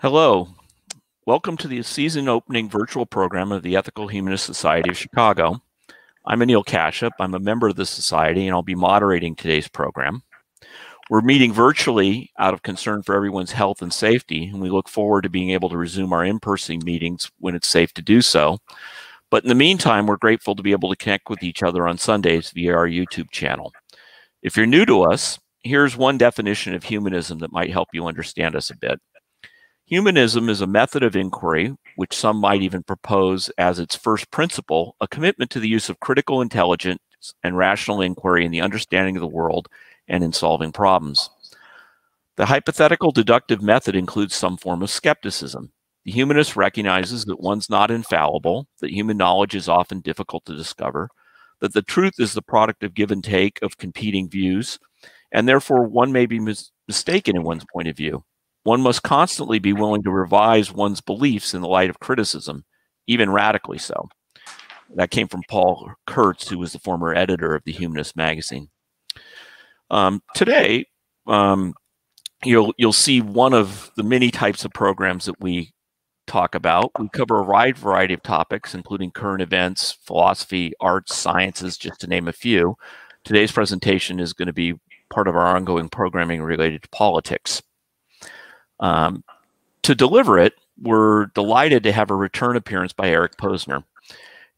Hello. Welcome to the season opening virtual program of the Ethical Humanist Society of Chicago. I'm Anil Kashyap. I'm a member of the society and I'll be moderating today's program. We're meeting virtually out of concern for everyone's health and safety, and we look forward to being able to resume our in-person meetings when it's safe to do so. But in the meantime, we're grateful to be able to connect with each other on Sundays via our YouTube channel. If you're new to us, here's one definition of humanism that might help you understand us a bit. Humanism is a method of inquiry, which some might even propose as its first principle, a commitment to the use of critical intelligence and rational inquiry in the understanding of the world and in solving problems. The hypothetical deductive method includes some form of skepticism. The humanist recognizes that one's not infallible, that human knowledge is often difficult to discover, that the truth is the product of give and take of competing views, and therefore one may be mis mistaken in one's point of view. One must constantly be willing to revise one's beliefs in the light of criticism, even radically so. That came from Paul Kurtz, who was the former editor of the Humanist magazine. Um, today, um, you'll you'll see one of the many types of programs that we talk about. We cover a wide variety of topics, including current events, philosophy, arts, sciences, just to name a few. Today's presentation is going to be part of our ongoing programming related to politics. Um, to deliver it, we're delighted to have a return appearance by Eric Posner.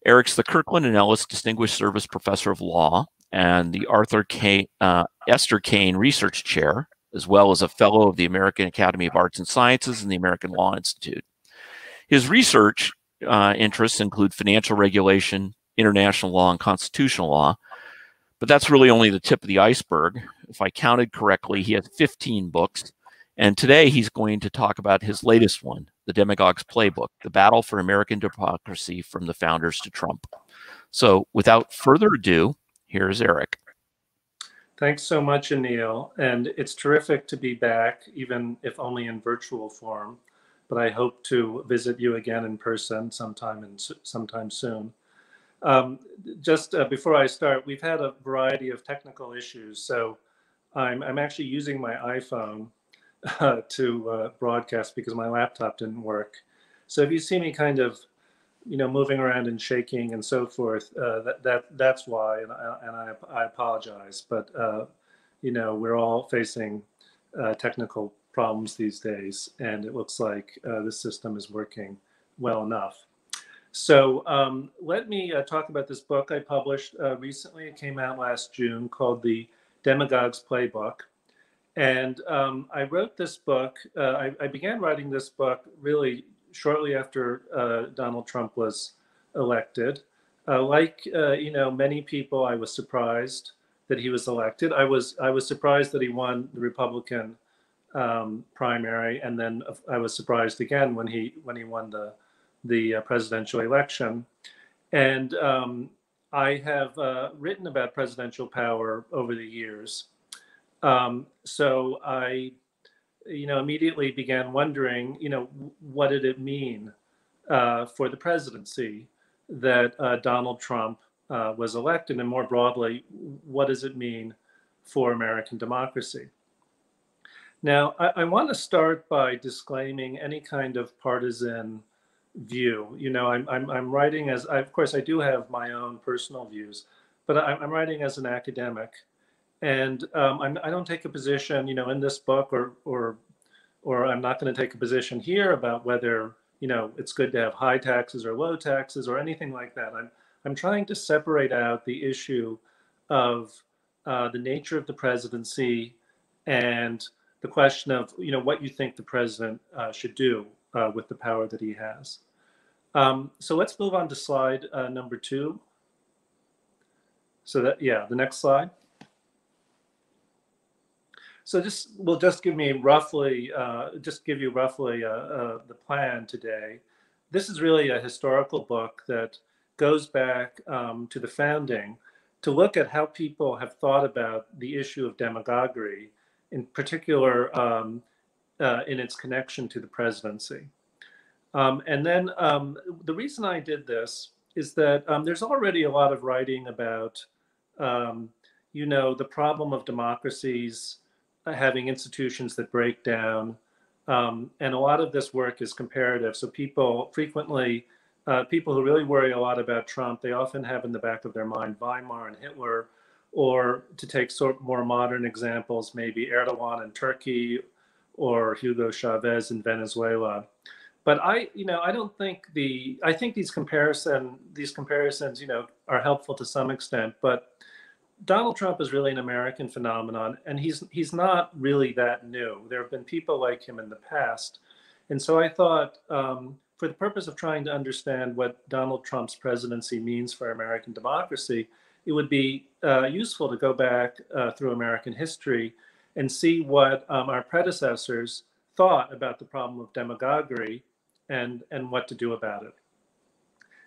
Eric's the Kirkland and Ellis Distinguished Service Professor of Law and the Arthur K, uh, Esther Kane Research Chair, as well as a Fellow of the American Academy of Arts and Sciences and the American Law Institute. His research uh, interests include financial regulation, international law, and constitutional law, but that's really only the tip of the iceberg. If I counted correctly, he has 15 books, and today he's going to talk about his latest one, The Demagogue's Playbook, The Battle for American Democracy from the Founders to Trump. So without further ado, here's Eric. Thanks so much, Anil. And it's terrific to be back, even if only in virtual form. But I hope to visit you again in person sometime in, sometime soon. Um, just uh, before I start, we've had a variety of technical issues. So I'm, I'm actually using my iPhone uh, to uh, broadcast because my laptop didn't work. So if you see me kind of, you know, moving around and shaking and so forth, uh, that, that that's why, and I, and I, I apologize. But uh, you know, we're all facing uh, technical problems these days, and it looks like uh, this system is working well enough. So um, let me talk about this book I published recently. It came out last June called The Demagogue's Playbook and um, I wrote this book. Uh, I, I, began writing this book really shortly after uh, Donald Trump was elected. Uh, like uh, you know, many people, I was surprised that he was elected. I was I was surprised that he won the Republican um, primary, and then I was surprised again when he when he won the the uh, presidential election. And um, I have uh, written about presidential power over the years. Um, so I, you know, immediately began wondering, you know, what did it mean uh, for the presidency that uh, Donald Trump uh, was elected, and more broadly, what does it mean for American democracy? Now, I, I want to start by disclaiming any kind of partisan view. You know, I'm, I'm, I'm writing as, I, of course, I do have my own personal views, but I'm, I'm writing as an academic and um, I'm, I do not take a position, you know, in this book, or or or I'm not going to take a position here about whether you know it's good to have high taxes or low taxes or anything like that. I'm I'm trying to separate out the issue of uh, the nature of the presidency and the question of you know what you think the president uh, should do uh, with the power that he has. Um, so let's move on to slide uh, number two. So that yeah, the next slide. So just will just give me roughly, uh, just give you roughly uh, uh, the plan today. This is really a historical book that goes back um, to the founding to look at how people have thought about the issue of demagoguery, in particular um, uh, in its connection to the presidency. Um, and then um, the reason I did this is that um, there's already a lot of writing about, um, you know, the problem of democracies having institutions that break down, Um, and a lot of this work is comparative. So people frequently, uh, people who really worry a lot about Trump, they often have in the back of their mind Weimar and Hitler, or to take sort more modern examples, maybe Erdogan in Turkey or Hugo Chavez in Venezuela. But I, you know, I don't think the, I think these comparison, these comparisons, you know, are helpful to some extent, but Donald Trump is really an American phenomenon, and he's he's not really that new. There have been people like him in the past, and so I thought, um, for the purpose of trying to understand what Donald Trump's presidency means for American democracy, it would be uh, useful to go back uh, through American history and see what um, our predecessors thought about the problem of demagoguery and and what to do about it.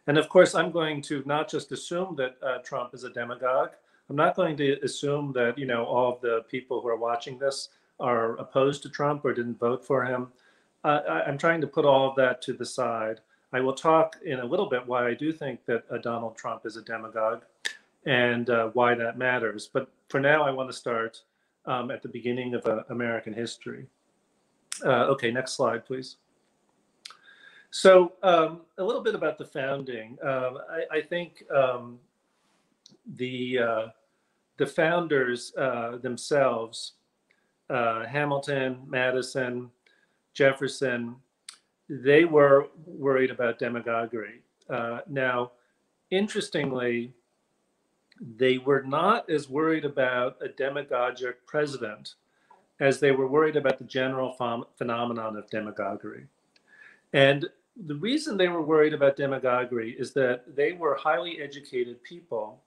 And of course, I'm going to not just assume that uh, Trump is a demagogue. I'm not going to assume that you know all of the people who are watching this are opposed to Trump or didn't vote for him. Uh, I, am trying to put all of that to the side. I will talk in a little bit why I do think that uh, Donald Trump is a demagogue and uh, why that matters. But for now, I want to start um, at the beginning of uh, American history. Uh, okay, next slide, please. So um, a little bit about the founding. Um, I, I, think um, the uh, the founders uh, themselves, uh, Hamilton, Madison, Jefferson, they were worried about demagoguery. Uh, now, interestingly, they were not as worried about a demagogic president as they were worried about the general ph- phenomenon of demagoguery. And the reason they were worried about demagoguery is that they were highly educated people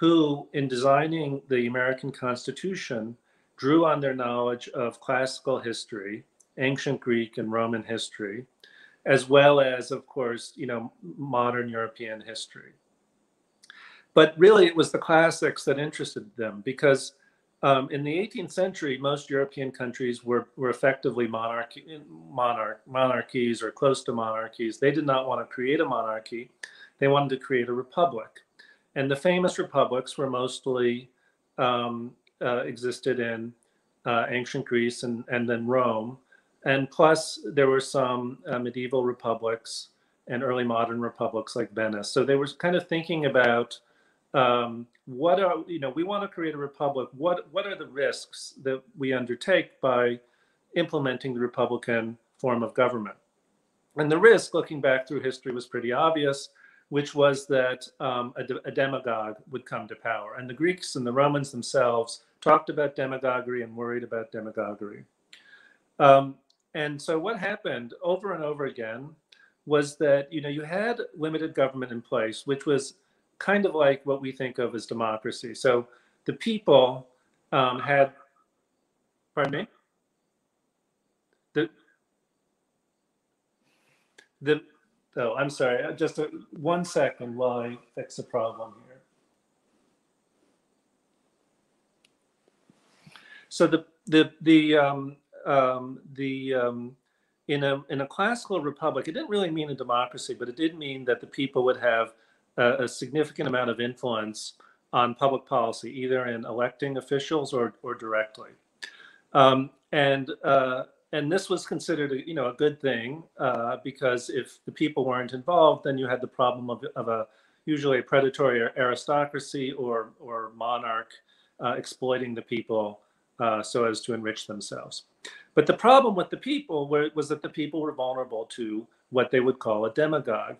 who, in designing the American Constitution, drew on their knowledge of classical history, ancient Greek and Roman history, as well as, of course, you know, modern European history. But really, it was the classics that interested them because um, in the 18th century, most European countries were, were effectively monarchy, monarch, monarchies or close to monarchies. They did not want to create a monarchy, they wanted to create a republic. And the famous republics were mostly um, uh, existed in uh, ancient Greece and, and then Rome. And plus, there were some uh, medieval republics and early modern republics like Venice. So they were kind of thinking about um, what are you know we want to create a republic. What what are the risks that we undertake by implementing the republican form of government? And the risk, looking back through history, was pretty obvious which was that um, a, a, demagogue would come to power. And the Greeks and the Romans themselves talked about demagoguery and worried about demagoguery. Um, and so what happened over and over again was that you know you had limited government in place, which was kind of like what we think of as democracy. So the people um, had, pardon me, the the Oh, I'm sorry. Uh, just a, one second while I fix a problem here. So the the the um, um, the um, in a in a classical republic, it didn't really mean a democracy, but it did mean that the people would have a, a significant amount of influence on public policy, either in electing officials or or directly. Um, and uh, and this was considered a, you know a good thing uh, because if the people weren't involved, then you had the problem of, of a usually a predatory aristocracy or or monarch uh, exploiting the people uh, so as to enrich themselves. But the problem with the people were, was that the people were vulnerable to what they would call a demagogue.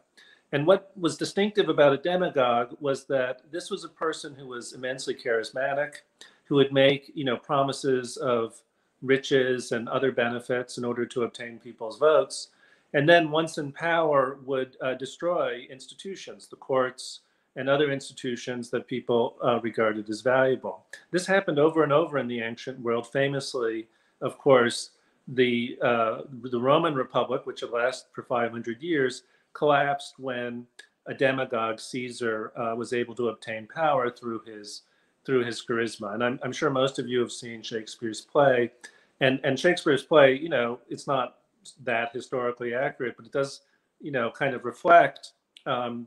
And what was distinctive about a demagogue was that this was a person who was immensely charismatic, who would make you know promises of riches and other benefits in order to obtain people's votes. And then, once in power, would uh, destroy institutions, the courts, and other institutions that people uh, regarded as valuable. This happened over and over in the ancient world. Famously, of course, the uh, the Roman Republic, which had lasted for 500 years, collapsed when a demagogue, Caesar, uh, was able to obtain power through his through his charisma. And I'm, I'm sure most of you have seen Shakespeare's play. And, and Shakespeare's play, you know, it's not that historically accurate, but it does, you know, kind of reflect um,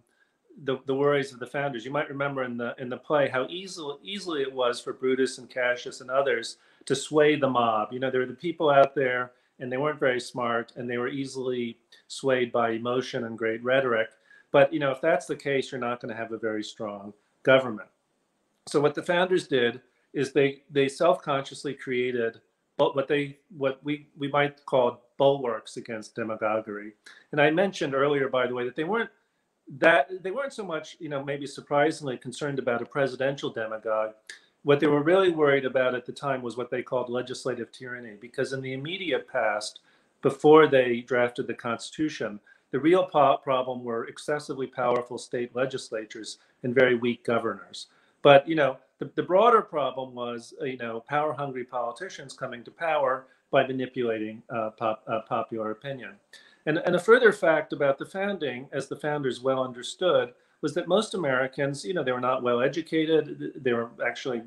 the, the worries of the founders. You might remember in the in the play how easily easily it was for Brutus and Cassius and others to sway the mob. You know, there were the people out there and they weren't very smart, and they were easily swayed by emotion and great rhetoric. But you know, if that's the case, you're not going to have a very strong government. So what the founders did is they they self-consciously created what they what we we might call bulwarks against demagoguery. And I mentioned earlier, by the way, that they weren't that they weren't so much, you know, maybe surprisingly concerned about a presidential demagogue. What they were really worried about at the time was what they called legislative tyranny, because in the immediate past, before they drafted the Constitution, the real problem were excessively powerful state legislatures and very weak governors. But you know, the, the broader problem was you know power-hungry politicians coming to power by manipulating uh, pop, uh, popular opinion. And, and a further fact about the founding, as the founders well understood, was that most Americans, you know, they were not well educated. They were actually,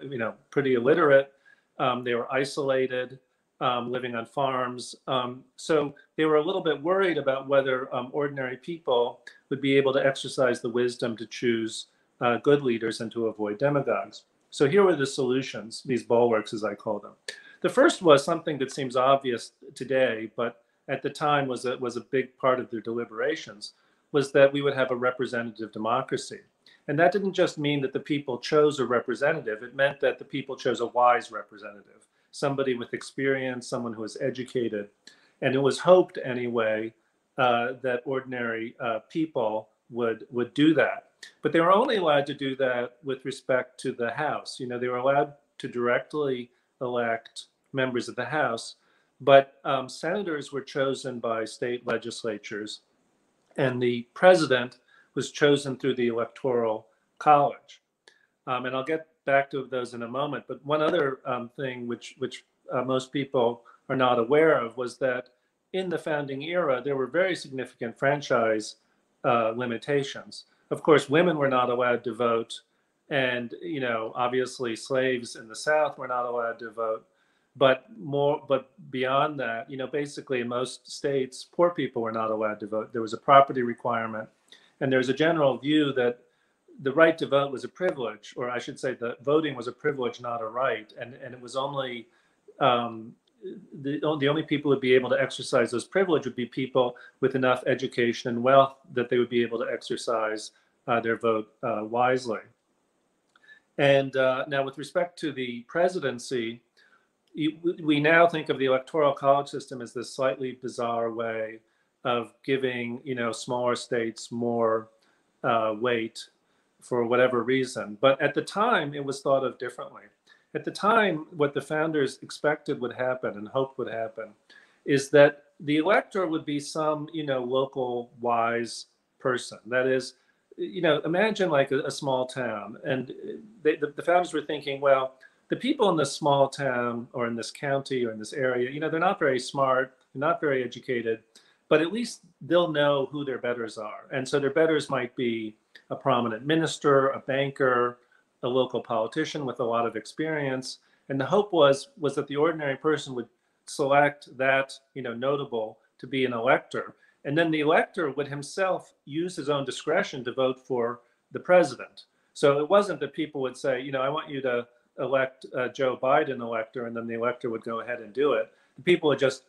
you know, pretty illiterate. Um, they were isolated, um, living on farms. Um, so they were a little bit worried about whether um, ordinary people would be able to exercise the wisdom to choose uh, good leaders and to avoid demagogues. So here were the solutions, these bulwarks, as I call them. The first was something that seems obvious today, but at the time was a, was a big part of their deliberations, was that we would have a representative democracy. And that didn't just mean that the people chose a representative, it meant that the people chose a wise representative, somebody with experience, someone who was educated. And it was hoped anyway uh, that ordinary uh, people would would do that. But they were only allowed to do that with respect to the House. You know, they were allowed to directly elect members of the House, but um, senators were chosen by state legislatures, and the president was chosen through the Electoral College. Um, and I'll get back to those in a moment. But one other um, thing which which uh, most people are not aware of was that in the founding era there were very significant franchise uh, limitations. Of course, women were not allowed to vote, and you know, obviously, slaves in the South were not allowed to vote. But more but beyond that you know basically in most states poor people were not allowed to vote. There was a property requirement and there's a general view that the right to vote was a privilege or i should say that voting was a privilege not a right. And and it was only um, the, the only people who'd be able to exercise those privilege would be people with enough education and wealth that they would be able to exercise uh, their vote uh, wisely. And uh, now with respect to the presidency we now think of the electoral college system as this slightly bizarre way of giving you know smaller states more uh, weight for whatever reason. But at the time it was thought of differently at the time what the founders expected would happen and hoped would happen is that the elector would be some you know local wise person that is you know imagine like a, a small town and they, the, the founders were thinking well the people in this small town or in this county or in this area, you know, they're not very smart, they're not very educated, but at least they'll know who their betters are. And so their betters might be a prominent minister, a banker, a local politician with a lot of experience. And the hope was was that the ordinary person would select that, you know, notable to be an elector. And then the elector would himself use his own discretion to vote for the president. So it wasn't that people would say, you know, I want you to elect uh, Joe Biden elector, and then the elector would go ahead and do it. The people would just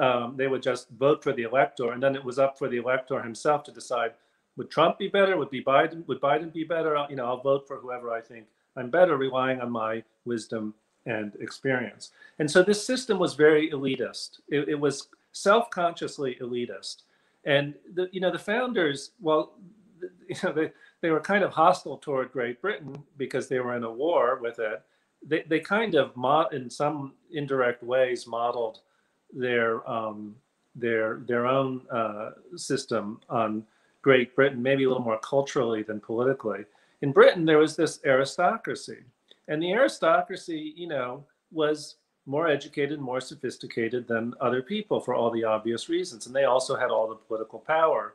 um, they would just vote for the elector, and then it was up for the elector himself to decide would Trump be better, would be Biden, would Biden be better? I'll, you know, I'll vote for whoever I think I'm better, relying on my wisdom and experience. And so this system was very elitist. It, it was self-consciously elitist, and the you know the founders, well, you know they they were kind of hostile toward Great Britain because they were in a war with it. They, they kind of, in some indirect ways, modeled their um, their their own uh, system on Great Britain, maybe a little more culturally than politically. In Britain, there was this aristocracy, and the aristocracy, you know, was more educated, more sophisticated than other people for all the obvious reasons, and they also had all the political power.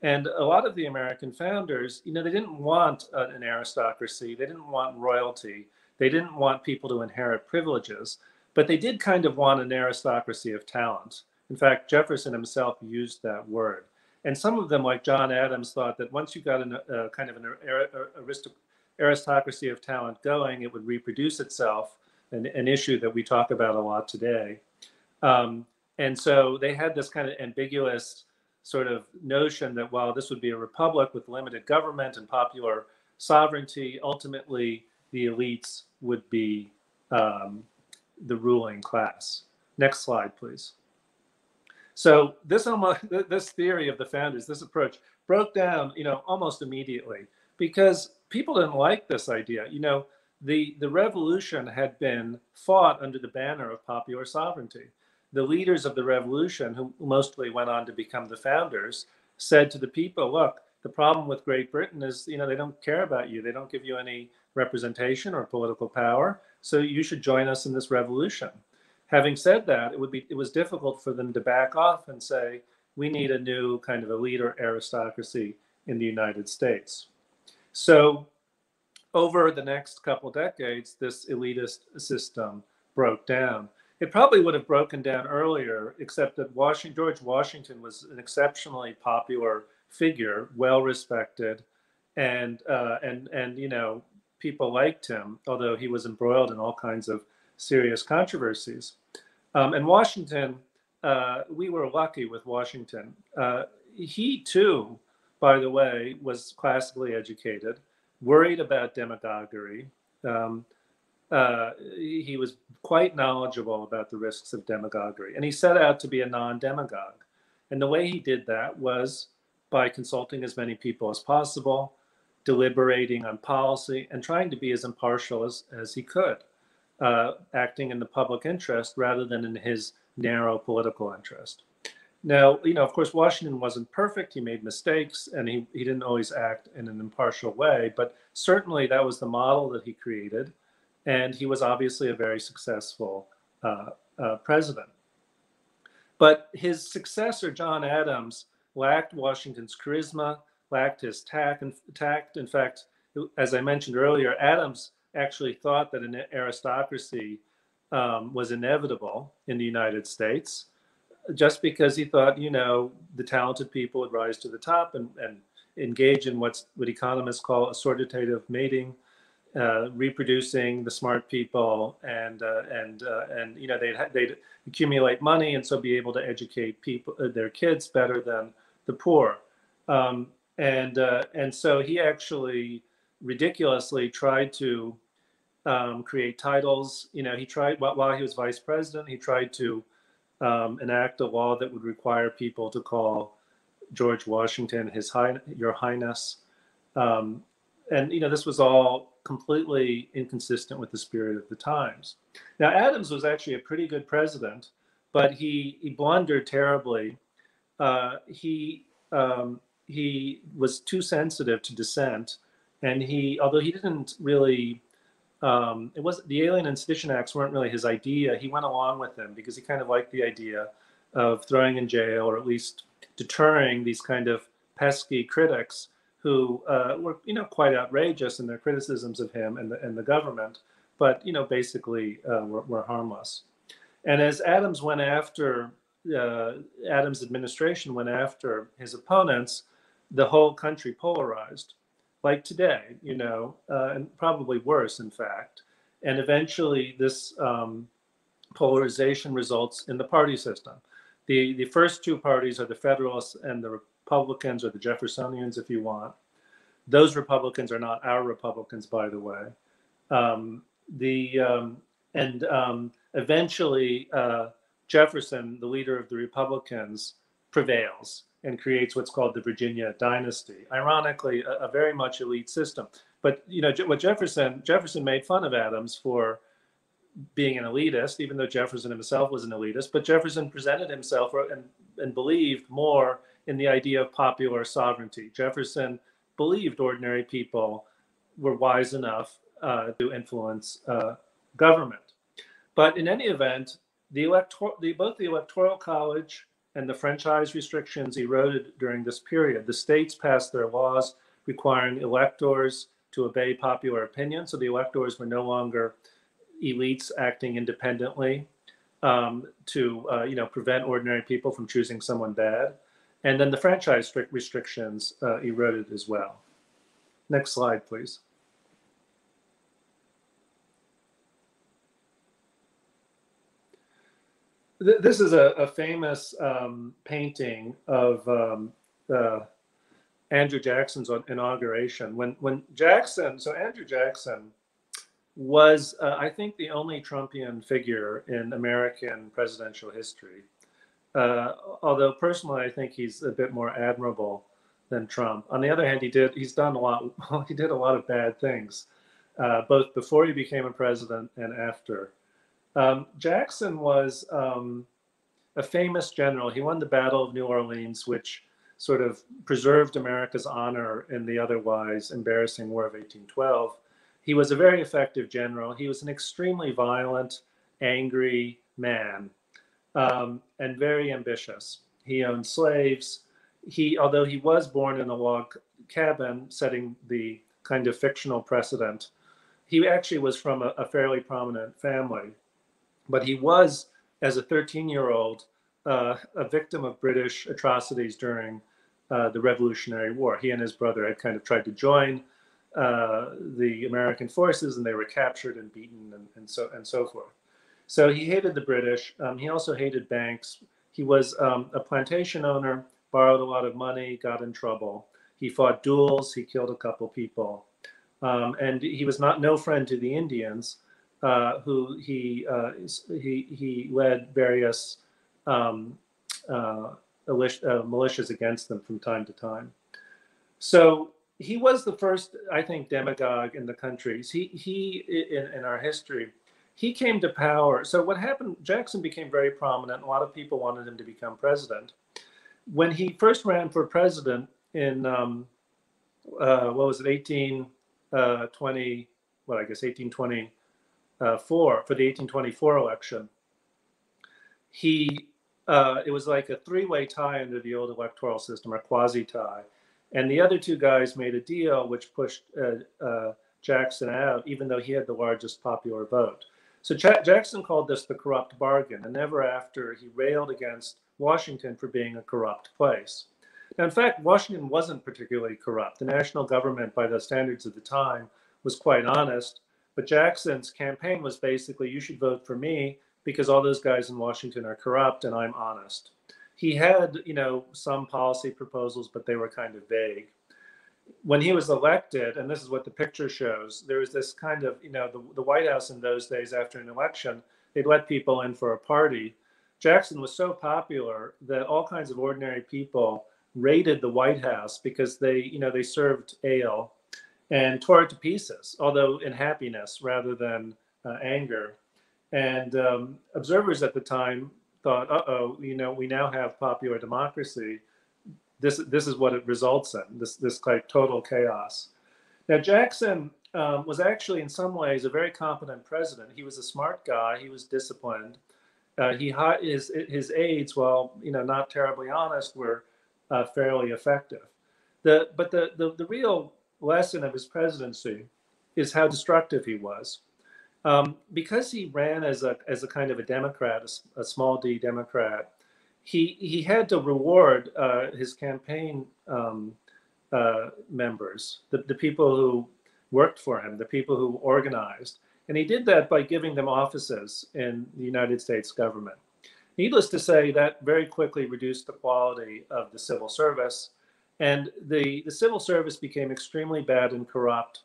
And a lot of the American founders, you know, they didn't want an aristocracy, they didn't want royalty, they didn't want people to inherit privileges, but they did kind of want an aristocracy of talent. In fact, Jefferson himself used that word. And some of them, like John Adams, thought that once you got a uh, kind of an aristocracy of talent going, it would reproduce itself, an, an issue that we talk about a lot today. Um, and so they had this kind of ambiguous sort of notion that while this would be a republic with limited government and popular sovereignty, ultimately the elites would be um, the ruling class. Next slide, please. So this almost this theory of the founders, this approach, broke down, you know, almost immediately because people didn't like this idea. You know, the the revolution had been fought under the banner of popular sovereignty. The leaders of the revolution, who mostly went on to become the founders, said to the people, "Look, the problem with Great Britain is, you know, they don't care about you. They don't give you any representation or political power. So you should join us in this revolution." Having said that, it would be it was difficult for them to back off and say, "We need a new kind of elite or aristocracy in the United States." So over the next couple decades, this elitist system broke down. It probably would have broken down earlier, except that Washington, George Washington was an exceptionally popular figure, well respected, and uh, and and you know people liked him, although he was embroiled in all kinds of serious controversies. Um, and Washington, uh, we were lucky with Washington. Uh, he too by the way, was classically educated, worried about demagoguery. Um, uh, he was quite knowledgeable about the risks of demagoguery, and he set out to be a non demagogue. And the way he did that was by consulting as many people as possible, deliberating on policy, and trying to be as impartial as, as he could, uh, acting in the public interest rather than in his narrow political interest. Now, you know, of course, Washington wasn't perfect. He made mistakes and he, he didn't always act in an impartial way, but certainly that was the model that he created. And he was obviously a very successful uh, uh, president. But his successor, John Adams, lacked Washington's charisma, lacked his tact. And tact. In fact, as I mentioned earlier, Adams actually thought that an aristocracy um, was inevitable in the United States just because he thought, you know, the talented people would rise to the top and, and engage in what's what economists call assortative mating, uh, reproducing the smart people, and uh, and uh, and you know they'd they'd accumulate money and so be able to educate people uh, their kids better than the poor, um, and uh, and so he actually ridiculously tried to um, create titles. You know, he tried while he was vice president, he tried to um, enact a law that would require people to call George Washington His High, Your Highness. Um, and you know this was all completely inconsistent with the spirit of the times. Now Adams was actually a pretty good president, but he he blundered terribly. Uh, he um, he was too sensitive to dissent, and he although he didn't really um, it was the Alien and Sedition Acts weren't really his idea. He went along with them because he kind of liked the idea of throwing in jail or at least deterring these kind of pesky critics who uh, were, you know, quite outrageous in their criticisms of him and the, and the government, but you know, basically uh, were, were, harmless. And as Adams went after uh, Adams' administration went after his opponents, the whole country polarized like today, you know, uh, and probably worse, in fact. And eventually, this um, polarization results in the party system. The, the first two parties are the Federalists and the Republicans, or the Jeffersonians, if you want. Those Republicans are not our Republicans, by the way. Um, the um, and um, eventually, uh, Jefferson, the leader of the Republicans, prevails and creates what's called the Virginia dynasty. Ironically, a, a, very much elite system. But you know what Jefferson Jefferson made fun of Adams for being an elitist, even though Jefferson himself was an elitist. But Jefferson presented himself and, and believed more in the idea of popular sovereignty. Jefferson believed ordinary people were wise enough uh, to influence uh, government. But in any event, the elector- the, both the Electoral College and the franchise restrictions eroded during this period. The states passed their laws requiring electors to obey popular opinion. So the electors were no longer elites acting independently um, to uh, you know prevent ordinary people from choosing someone bad. And then the franchise restrictions uh, eroded as well. Next slide, please. Th- this is a, a famous um, painting of um, uh, Andrew Jackson's inauguration. When when Jackson, so Andrew Jackson was, uh, I think, the only Trumpian figure in American presidential history. Uh, although personally, I think he's a bit more admirable than Trump. On the other hand, he did he's done a lot. he did a lot of bad things, uh, both before he became a president and after. Um, Jackson was um, a famous general. He won the Battle of New Orleans, which sort of preserved America's honor in the otherwise embarrassing War of 1812. He was a very effective general. He was an extremely violent, angry man um, and very ambitious. He owned slaves. He, although he was born in a log cabin, setting the kind of fictional precedent, he actually was from a, a fairly prominent family. But he was, as a 13 year old, uh, a victim of British atrocities during uh, the Revolutionary War. He and his brother had kind of tried to join uh, the American forces, and they were captured and beaten, and, and so and so forth. So he hated the British. Um, he also hated banks. He was um, a plantation owner, borrowed a lot of money, got in trouble. He fought duels. He killed a couple people, um, and he was not no friend to the Indians, uh, who he uh, he he led various um, uh, militias against them from time to time. So he was the first, I think, demagogue in the country. He he in, in our history he came to power. So what happened? Jackson became very prominent. A lot of people wanted him to become president. When he first ran for president in um, uh, what was it, 1820? Uh, well, I guess 1824 for the 1824 election. He uh, it was like a three-way tie under the old electoral system, or quasi-tie, and the other two guys made a deal which pushed uh, uh, Jackson out, even though he had the largest popular vote. So Ch- Jackson called this the corrupt bargain, and ever after he railed against Washington for being a corrupt place. Now, in fact, Washington wasn't particularly corrupt. The national government, by the standards of the time, was quite honest. But Jackson's campaign was basically, you should vote for me because all those guys in Washington are corrupt and I'm honest. He had, you know, some policy proposals, but they were kind of vague when he was elected, and this is what the picture shows, there was this kind of, you know, the, the White House in those days after an election, they'd let people in for a party. Jackson was so popular that all kinds of ordinary people raided the White House because they, you know, they served ale and tore it to pieces, although in happiness rather than uh, anger. And um, observers at the time thought, uh oh, you know, we now have popular democracy this this is what it results in this this like total chaos. Now Jackson um, was actually in some ways a very competent president. He was a smart guy. He was disciplined. Uh, he his his aides, while you know not terribly honest, were uh, fairly effective. The but the, the the real lesson of his presidency is how destructive he was. Um, because he ran as a as a kind of a Democrat, a, a small D Democrat, he he had to reward uh, his campaign um, uh, members, the, the people who worked for him, the people who organized, and he did that by giving them offices in the United States government. Needless to say, that very quickly reduced the quality of the civil service, and the, the civil service became extremely bad and corrupt.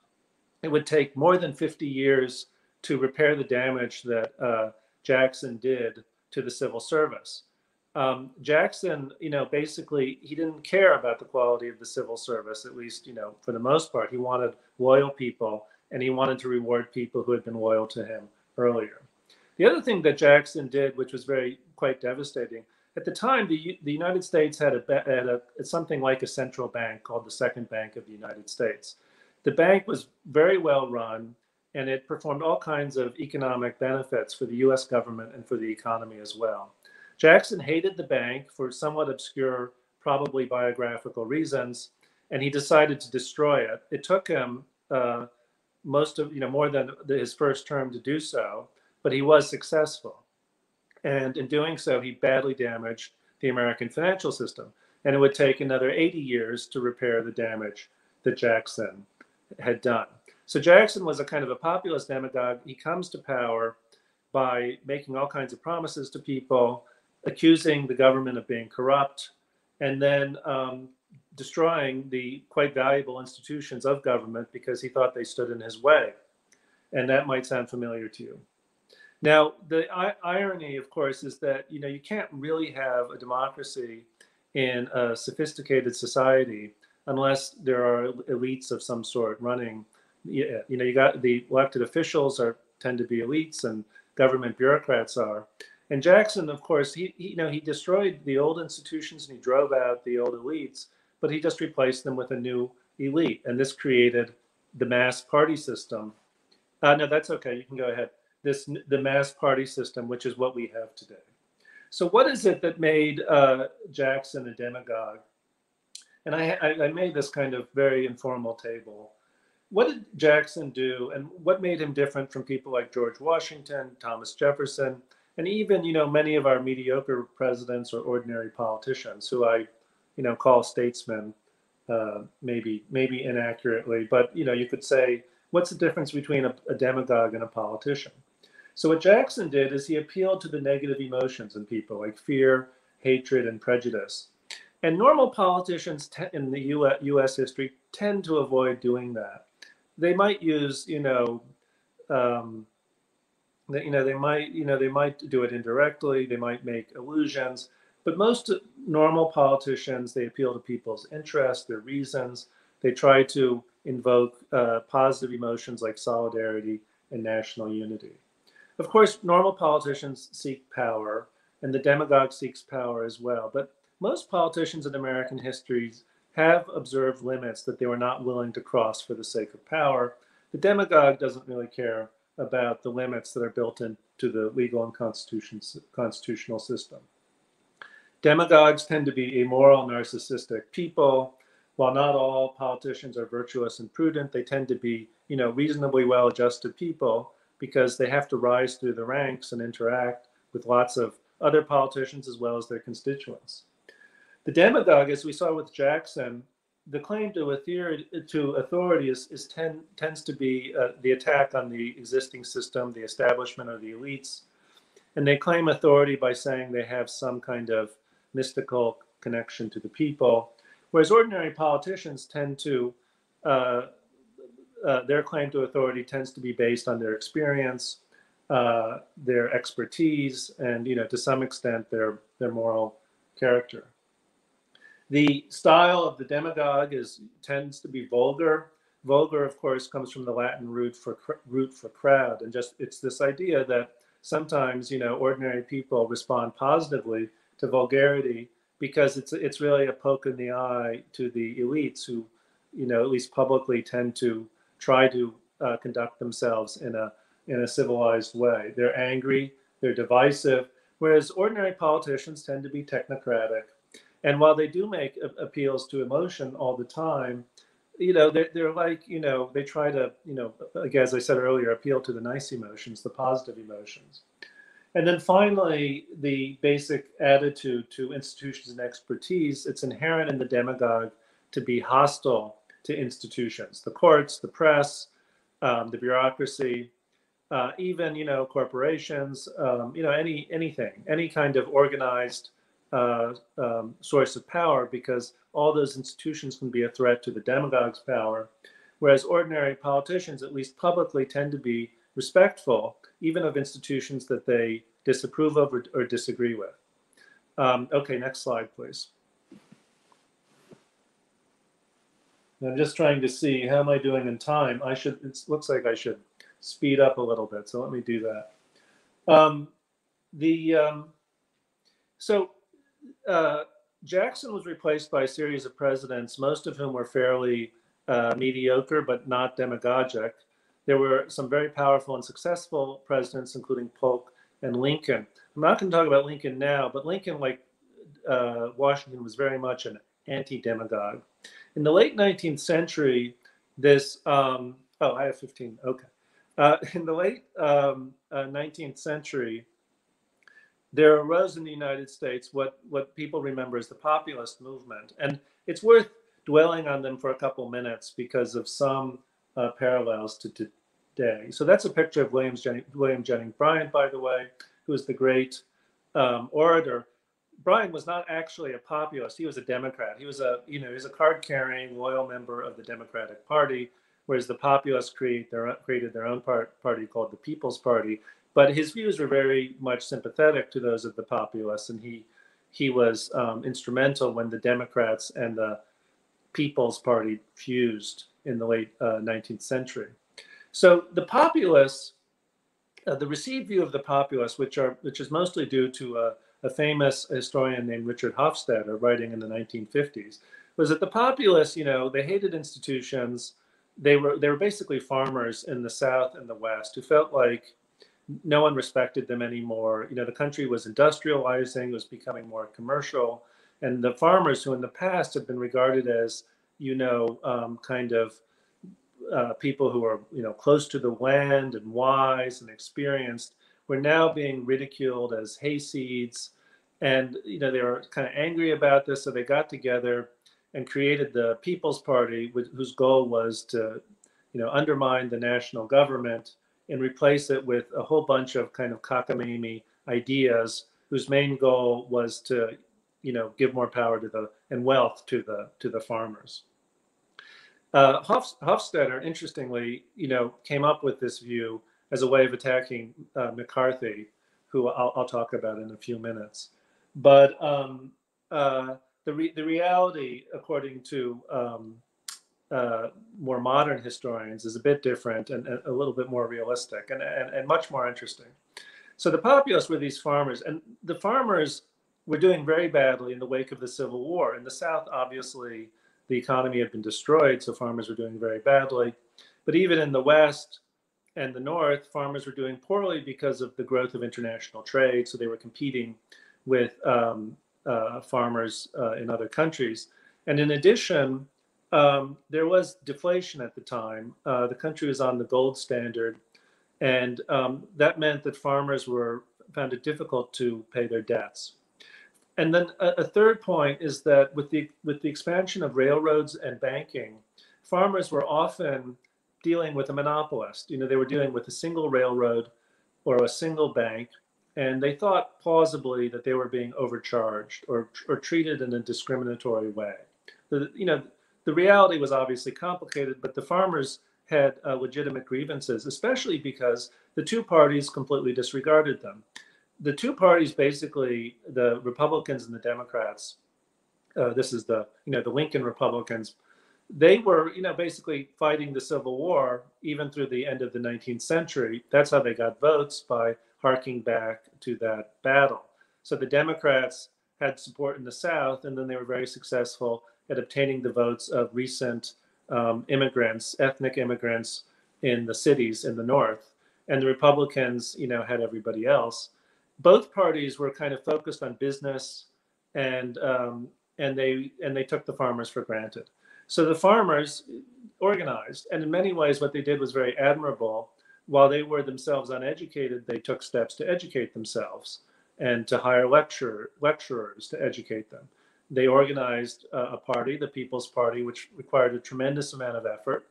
It would take more than 50 years to repair the damage that uh, Jackson did to the civil service um, Jackson, you know, basically he didn't care about the quality of the civil service, at least, you know, for the most part. He wanted loyal people and he wanted to reward people who had been loyal to him earlier. The other thing that Jackson did, which was very quite devastating, at the time, the, the United States had, a, had a, something like a central bank called the Second Bank of the United States. The bank was very well run and it performed all kinds of economic benefits for the US government and for the economy as well. Jackson hated the bank for somewhat obscure, probably biographical reasons, and he decided to destroy it. It took him uh, most of, you know, more than his first term to do so, but he was successful. And in doing so, he badly damaged the American financial system. And it would take another 80 years to repair the damage that Jackson had done. So Jackson was a kind of a populist demagogue. He comes to power by making all kinds of promises to people, accusing the government of being corrupt, and then um, destroying the quite valuable institutions of government because he thought they stood in his way. And that might sound familiar to you. Now, the I- irony, of course, is that you know you can't really have a democracy in a sophisticated society unless there are elites of some sort running. You know, you got the elected officials are tend to be elites, and government bureaucrats are. And Jackson, of course, he, he you know he destroyed the old institutions and he drove out the old elites, but he just replaced them with a new elite, and this created the mass party system. Uh, no, that's okay. You can go ahead this the mass party system, which is what we have today. So, what is it that made uh, Jackson a demagogue? And I, I, I made this kind of very informal table. What did Jackson do, and what made him different from people like George Washington, Thomas Jefferson, and even you know many of our mediocre presidents or ordinary politicians, who I, you know, call statesmen, uh, maybe maybe inaccurately, but you know you could say, what's the difference between a, a demagogue and a politician? So what Jackson did is he appealed to the negative emotions in people like fear, hatred, and prejudice. And normal politicians in the U.S. history tend to avoid doing that. They might use, you know, um, you know, they might, you know, they might do it indirectly. They might make allusions, But most normal politicians, they appeal to people's interests, their reasons. They try to invoke uh, positive emotions like solidarity and national unity. Of course, normal politicians seek power, and the demagogue seeks power as well. But most politicians in American history have observed limits that they were not willing to cross for the sake of power. The demagogue doesn't really care about the limits that are built into the legal and constitutional system. Demagogues tend to be immoral, narcissistic people. While not all politicians are virtuous and prudent, they tend to be, you know, reasonably well-adjusted people because they have to rise through the ranks and interact with lots of other politicians as well as their constituents. The demagogue, as we saw with Jackson, the claim to authority, to authority is, is ten, tends to be uh, the attack on the existing system, the establishment of the elites. And they claim authority by saying they have some kind of mystical connection to the people, whereas ordinary politicians tend to uh, uh, their claim to authority tends to be based on their experience, uh, their expertise, and you know to some extent their their moral character. The style of the demagogue is tends to be vulgar. Vulgar, of course, comes from the Latin root for root for crowd, and just it's this idea that sometimes you know ordinary people respond positively to vulgarity because it's it's really a poke in the eye to the elites who you know at least publicly tend to try to uh, conduct themselves in a in a civilized way. They're angry, they're divisive, whereas ordinary politicians tend to be technocratic. And while they do make a- appeals to emotion all the time, you know, they're, they're like, you know, they try to, you know, like as I said earlier, appeal to the nice emotions, the positive emotions. And then finally, the basic attitude to institutions and expertise, it's inherent in the demagogue to be hostile to institutions, the courts, the press, um, the bureaucracy, uh, even you know corporations, um, you know any anything, any kind of organized uh, um, source of power, because all those institutions can be a threat to the demagogue's power, whereas ordinary politicians, at least publicly, tend to be respectful even of institutions that they disapprove of or, or disagree with. Um, okay, next slide, please. I'm just trying to see how am I doing in time. I should. It looks like I should speed up a little bit. So let me do that. Um, the um, so uh, Jackson was replaced by a series of presidents, most of whom were fairly uh, mediocre but not demagogic. There were some very powerful and successful presidents, including Polk and Lincoln. I'm not going to talk about Lincoln now, but Lincoln, like uh, Washington, was very much an anti-demagogue. In the late 19th century, this, um, oh, I have 15, okay. Uh, in the late um, uh, 19th century, there arose in the United States what, what people remember as the populist movement. And it's worth dwelling on them for a couple minutes because of some uh, parallels to, today. So that's a picture of William Jennings, William Jennings Bryan, by the way, who was the great um, orator. Bryan was not actually a populist; he was a Democrat. He was a you know he was a card-carrying, loyal member of the Democratic Party, whereas the populists create their, created their own part, party called the People's Party. But his views were very much sympathetic to those of the populists, and he he was um, instrumental when the Democrats and the People's Party fused in the late uh, 19th century. So the populists, uh, the received view of the populists, which are which is mostly due to a, a famous historian named Richard Hofstadter writing in the 1950s, was that the populists, you know, they hated institutions. They were they were basically farmers in the South and the West who felt like no one respected them anymore. You know, the country was industrializing, was becoming more commercial, and the farmers who in the past had been regarded as, you know, um, kind of uh, people who are, you know, close to the land and wise and experienced, were now being ridiculed as hayseeds, and you know they were kind of angry about this, so they got together and created the People's Party, whose goal was to, you know, undermine the national government and replace it with a whole bunch of kind of cockamamie ideas whose main goal was to you know give more power to the and wealth to the to the farmers. Uh, Hof, hofstadter interestingly you know came up with this view as a way of attacking uh, mccarthy who I'll, I'll, talk about in a few minutes but um, uh, the, re- the reality according to um, uh, more modern historians is a bit different and, and a little bit more realistic and, and, and, much more interesting. So the populists were these farmers, and the farmers were doing very badly in the wake of the Civil War. In the South, obviously, the economy had been destroyed, so farmers were doing very badly. But even in the West and the North, farmers were doing poorly because of the growth of international trade. So they were competing with um, uh, farmers uh, in other countries. And in addition, um, there was deflation at the time. Uh, the country was on the gold standard, and um, that meant that farmers were found it difficult to pay their debts. And then a, a, third point is that with the with the expansion of railroads and banking, farmers were often dealing with a monopolist. You know, they were dealing with a single railroad or a single bank, and they thought plausibly that they were being overcharged or or treated in a discriminatory way. The, you know the reality was obviously complicated, but the farmers had uh, legitimate grievances, especially because the two parties completely disregarded them. The two parties, basically, the Republicans and the Democrats, uh, this is the you know the Lincoln Republicans, they were you know basically fighting the Civil War even through the end of the 19th century. That's how they got votes by harking back to that battle. So the Democrats had support in the South, and then they were very successful at obtaining the votes of recent um, immigrants, ethnic immigrants in the cities in the north, and the Republicans, you know, had everybody else. Both parties were kind of focused on business, and um, and they and they took the farmers for granted. So the farmers organized, and in many ways, what they did was very admirable. While they were themselves uneducated, they took steps to educate themselves and to hire lecturer, lecturers to educate them they organized a party, the People's Party, which required a tremendous amount of effort.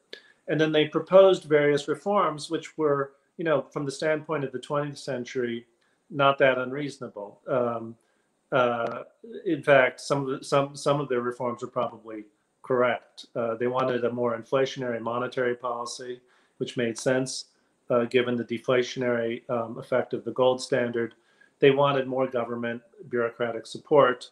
And then they proposed various reforms, which were, you know, from the standpoint of the 20th century, not that unreasonable. Um, uh, in fact, some of the, some some of their reforms were probably correct. Uh, they wanted a more inflationary monetary policy, which made sense uh, given the deflationary um, effect of the gold standard. They wanted more government bureaucratic support.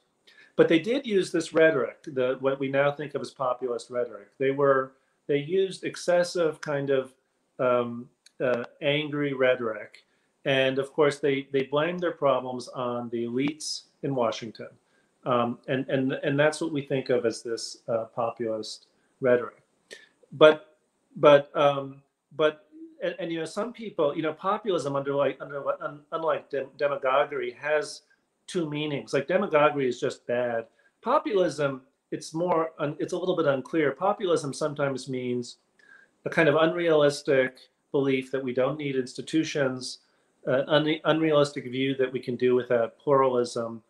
But they did use this rhetoric, the what we now think of as populist rhetoric. They were they used excessive kind of um, uh, angry rhetoric, and of course they they blamed their problems on the elites in Washington, um, and and and that's what we think of as this uh, populist rhetoric. But but um, but and, and, you know some people you know populism under like under unlike demagoguery has two meanings. Like demagoguery is just bad. Populism, it's more, it's a little bit unclear. Populism sometimes means a kind of unrealistic belief that we don't need institutions, an un- unrealistic view that we can do without pluralism,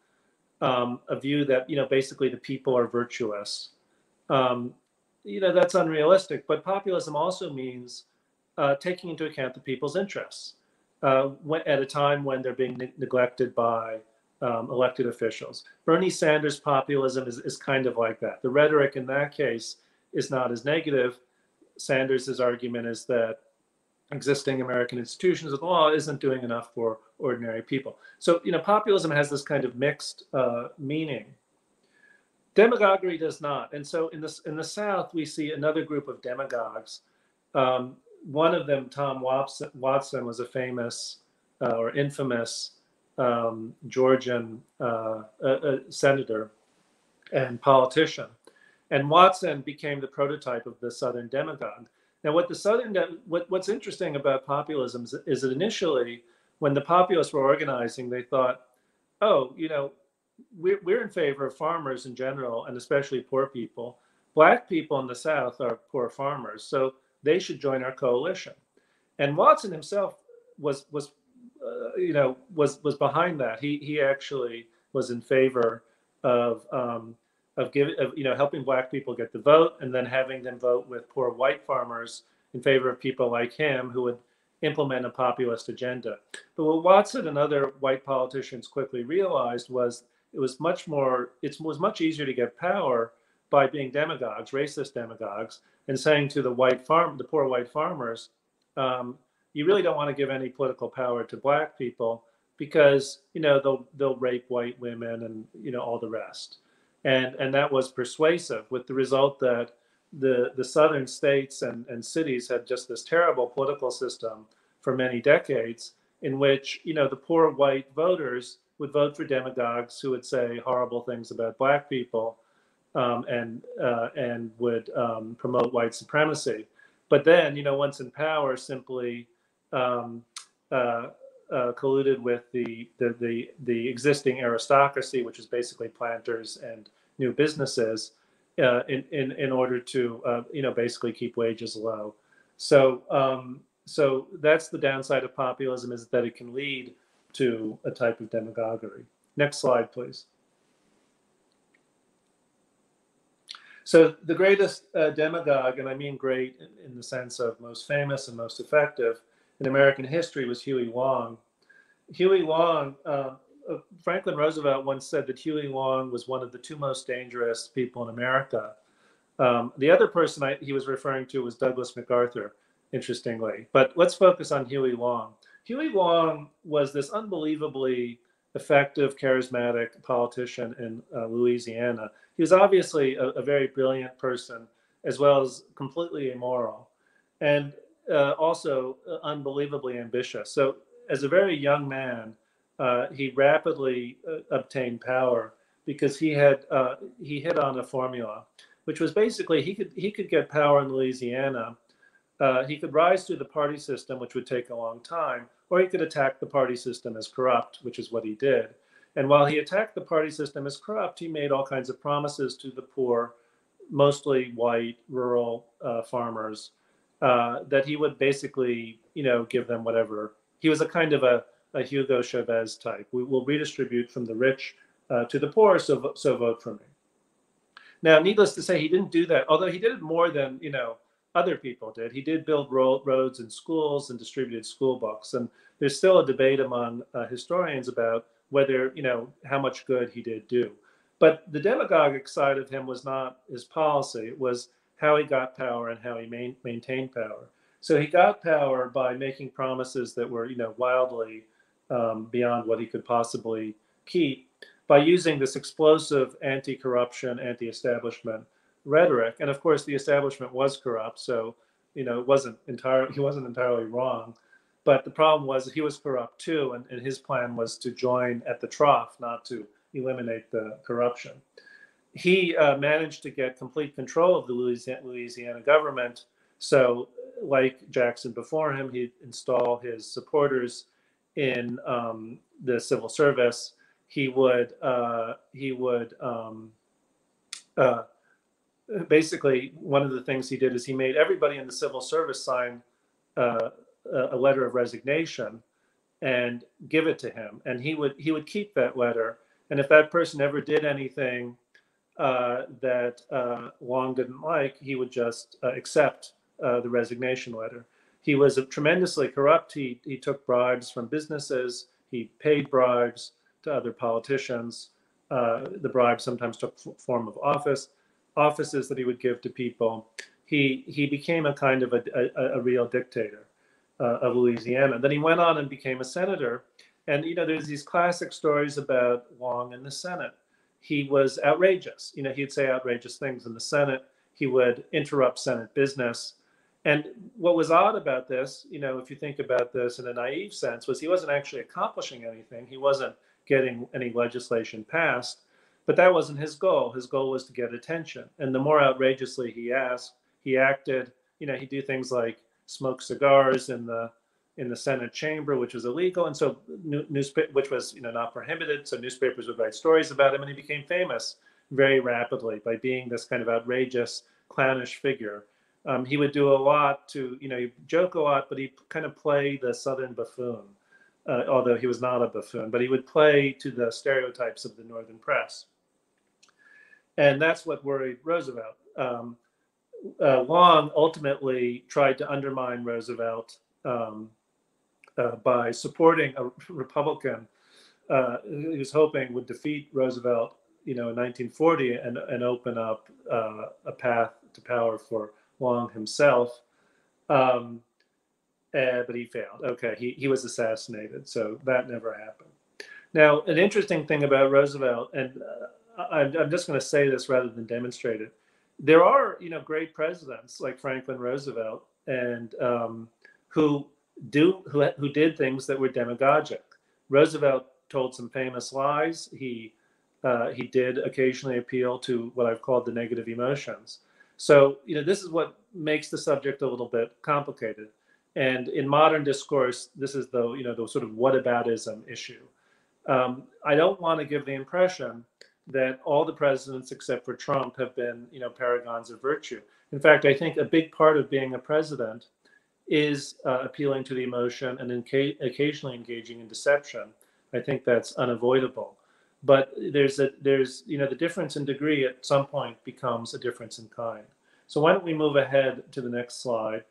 um, a view that you know basically the people are virtuous. Um, you know that's unrealistic. But populism also means uh, taking into account the people's interests uh, at a time when they're being ne- neglected by um, elected officials. Bernie Sanders' populism is, is kind of like that. The rhetoric in that case is not as negative. Sanders' argument is that existing American institutions of the law isn't doing enough for ordinary people. So, you know, populism has this kind of mixed uh, meaning. Demagoguery does not. And so in, this, in the South, we see another group of demagogues. Um, one of them, Tom Watson, Watson was a famous uh, or infamous um, Georgian uh, senator and politician. And Watson became the prototype of the Southern demagogue. Now, what the Southern, what, what's interesting about populism is, is that initially, when the populists were organizing, they thought, oh, you know, we're, we're in favor of farmers in general, and especially poor people. Black people in the South are poor farmers, so they should join our coalition. And Watson himself was was uh, you know was was behind that. He he actually was in favor of um, of giving of, you know helping black people get the vote and then having them vote with poor white farmers in favor of people like him who would implement a populist agenda. But what Watson and other white politicians quickly realized was it was much more it was much easier to get power by being demagogues, racist demagogues, and saying to the white farm, the poor white farmers, um, you really don't want to give any political power to black people because you know they'll they'll rape white women and you know all the rest and and that was persuasive with the result that the the southern states and, and cities had just this terrible political system for many decades in which you know the poor white voters would vote for demagogues who would say horrible things about black people um, and uh, and would um, promote white supremacy. But then you know once in power simply um, uh, uh, colluded with the, the, the, the, existing aristocracy, which is basically planters and new businesses, uh, in, in, in order to, uh, you know, basically keep wages low. So, um, so that's the downside of populism is that it can lead to a type of demagoguery. Next slide, please. So the greatest uh, demagogue, and I mean great in, in, the sense of most famous and most effective, in American history was Huey Long. Huey Long, uh, uh, Franklin Roosevelt once said that Huey Long was one of the two most dangerous people in America. Um, the other person I, he was referring to was Douglas MacArthur, interestingly. But let's focus on Huey Long. Huey Long was this unbelievably effective, charismatic politician in uh, Louisiana. He was obviously a, a, very brilliant person, as well as completely immoral. And uh, also uh, unbelievably ambitious. So, as a very young man, uh, he rapidly uh, obtained power because he had uh, he hit on a formula, which was basically he could he could get power in Louisiana. Uh, he could rise through the party system, which would take a long time, or he could attack the party system as corrupt, which is what he did. And while he attacked the party system as corrupt, he made all kinds of promises to the poor, mostly white rural farmers, uh, that he would basically, you know, give them whatever. He was a kind of a, a Hugo Chavez type. We will redistribute from the rich uh, to the poor, so so vote for me. Now, needless to say, he didn't do that. Although he did it more than you know other people did. He did build ro- roads and schools and distributed school books. And there's still a debate among uh, historians about whether you know how much good he did do. But the demagogic side of him was not his policy. It was how he got power and how he main, maintained power. So he got power by making promises that were, you know, wildly um, beyond what he could possibly keep by using this explosive anti-corruption, anti-establishment rhetoric. And of course, the establishment was corrupt, so you know, it wasn't entirely he wasn't entirely wrong. But the problem was he was corrupt too, and, and his plan was to join at the trough, not to eliminate the corruption he uh, managed to get complete control of the Louisiana, Louisiana government. So, like Jackson before him, he'd install his supporters in um, the civil service. He would uh, he would um, uh, basically one of the things he did is he made everybody in the civil service sign uh, a letter of resignation and give it to him, and he would he would keep that letter. And if that person ever did anything uh, that uh, Long didn't like, he would just uh, accept uh, the resignation letter. He was tremendously corrupt. He, he took bribes from businesses. He paid bribes to other politicians. Uh, the bribes sometimes took form of office, offices that he would give to people. He he became a kind of a, a, a real dictator uh, of Louisiana. Then he went on and became a senator. And you know, there's these classic stories about Long in the Senate. He was outrageous. You know, he'd say outrageous things in the Senate. He would interrupt Senate business. And what was odd about this, you know, if you think about this in a naive sense, was he wasn't actually accomplishing anything. He wasn't getting any legislation passed, but that wasn't his goal. His goal was to get attention. And the more outrageously he asked, he acted. You know, he'd do things like smoke cigars in the in the Senate chamber, which was illegal, and so newspaper, which was you know not prohibited. So newspapers would write stories about him, and he became famous very rapidly by being this kind of outrageous, clownish figure. Um, he would do a lot to you know joke a lot, but he kind of play the Southern buffoon, uh, although he was not a buffoon. But he would play to the stereotypes of the Northern press, and that's what worried Roosevelt. Um, uh, Long ultimately tried to undermine Roosevelt um, uh, by supporting a Republican uh, he was hoping would defeat Roosevelt, you know, in 1940 and, and open up uh, a path to power for Long himself. Um, uh, but he failed. Okay, he, he was assassinated, so that never happened. Now, an interesting thing about Roosevelt, and uh, I'm, I'm just going to say this rather than demonstrate it there are you know great presidents like Franklin Roosevelt and um, who do who who did things that were demagogic. Roosevelt told some famous lies. He uh, he did occasionally appeal to what I've called the negative emotions. So you know this is what makes the subject a little bit complicated. And in modern discourse, this is the you know the sort of whataboutism issue. Um, I don't want to give the impression that all the presidents except for Trump have been, you know, paragons of virtue. In fact, I think a big part of being a president is uh, appealing to the emotion and occasionally engaging in deception. I think that's unavoidable. But there's a there's you know the difference in degree at some point becomes a difference in kind. So why don't we move ahead to the next slide?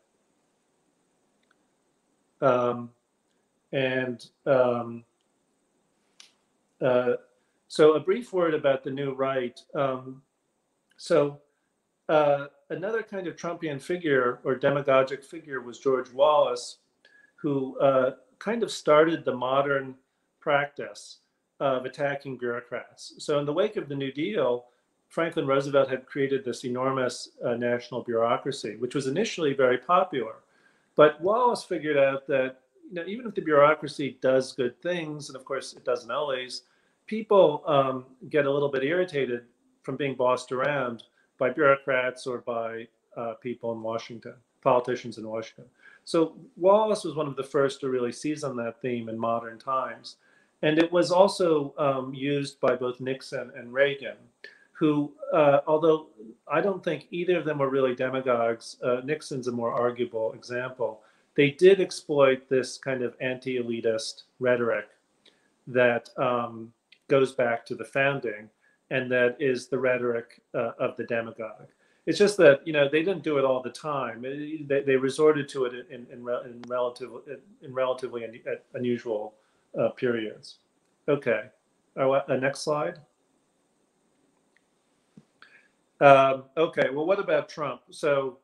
Um, and um, uh, so a brief word about the new right. Um, so uh, another kind of Trumpian figure or demagogic figure was George Wallace, who uh, kind of started the modern practice of attacking bureaucrats. So in the wake of the New Deal, Franklin Roosevelt had created this enormous uh, national bureaucracy, which was initially very popular. But Wallace figured out that you know, even if the bureaucracy does good things, and of course it doesn't always, people um, get a little bit irritated from being bossed around by bureaucrats or by uh, people in Washington, politicians in Washington. So Wallace was one of the first to really seize on that theme in modern times. And it was also um, used by both Nixon and Reagan, who, uh, although I don't think either of them were really demagogues, uh, Nixon's a more arguable example. They did exploit this kind of anti elitist rhetoric that um, goes back to the founding, and that is the rhetoric uh, of the demagogue. It's just that you know they didn't do it all the time. They, they resorted to it in in, in relative in relatively unusual uh, periods. Okay, uh, next slide. Um, okay, well, what about Trump? So,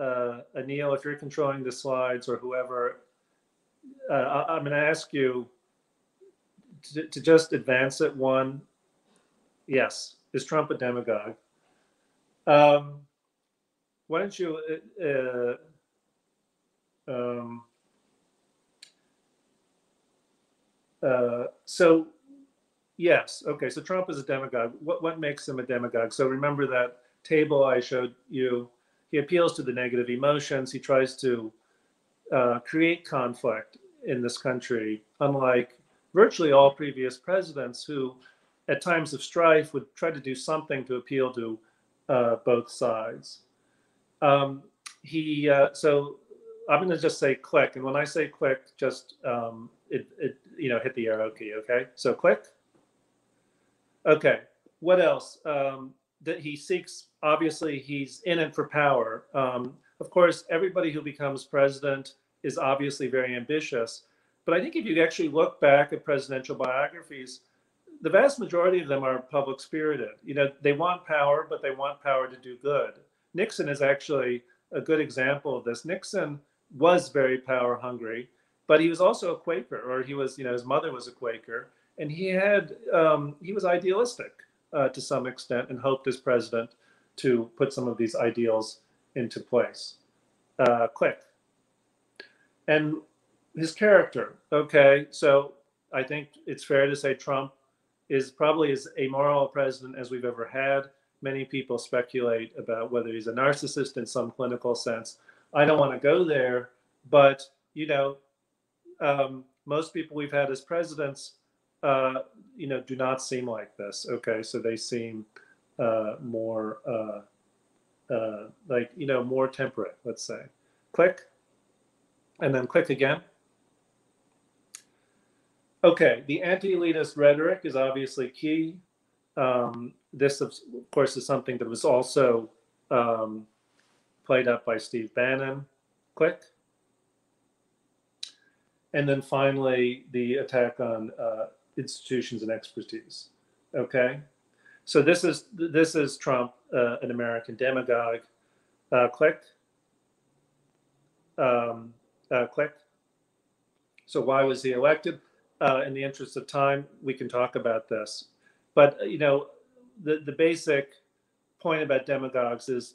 uh, Anil, if you're controlling the slides or whoever, uh, I, I'm going to ask you to, to just advance it one, yes, is Trump a demagogue? Um, why don't you? Uh, uh, um, uh, so, yes, okay. So Trump is a demagogue. What what makes him a demagogue? So remember that table I showed you. He appeals to the negative emotions. He tries to uh, create conflict in this country, unlike virtually all previous presidents who, at times of strife, would try to do something to appeal to uh, both sides. Um, he uh, so I'm going to just say click, and when I say click, just um, it, it you know hit the arrow key. Okay, so click. Okay, what else? Um, that he seeks. Obviously, he's in it for power. Um, Of course, everybody who becomes president is obviously very ambitious. But I think if you actually look back at presidential biographies, the vast majority of them are public spirited. You know, they want power, but they want power to do good. Nixon is actually a good example of this. Nixon was very power hungry, but he was also a Quaker, or he was, you know, his mother was a Quaker, and he had um, he was idealistic uh, to some extent and hoped as president to put some of these ideals into place. Uh, click. And his character. Okay, so I think it's fair to say Trump is probably as amoral a president as we've ever had. Many people speculate about whether he's a narcissist in some clinical sense. I don't want to go there, but you know, um, most people we've had as presidents, uh, you know, do not seem like this. Okay, so they seem uh, more uh, uh like you know more temperate. Let's say, click, and then click again. Okay, the anti-elitist rhetoric is obviously key. Um, this, of course, is something that was also um, played up by Steve Bannon. Click. And then finally, the attack on uh, institutions and expertise. Okay, so this is this is Trump, uh, an American demagogue. Uh, click. Um, uh, click. So why was he elected? Uh, in the interest of time, we can talk about this. But uh, you know, the the basic point about demagogues is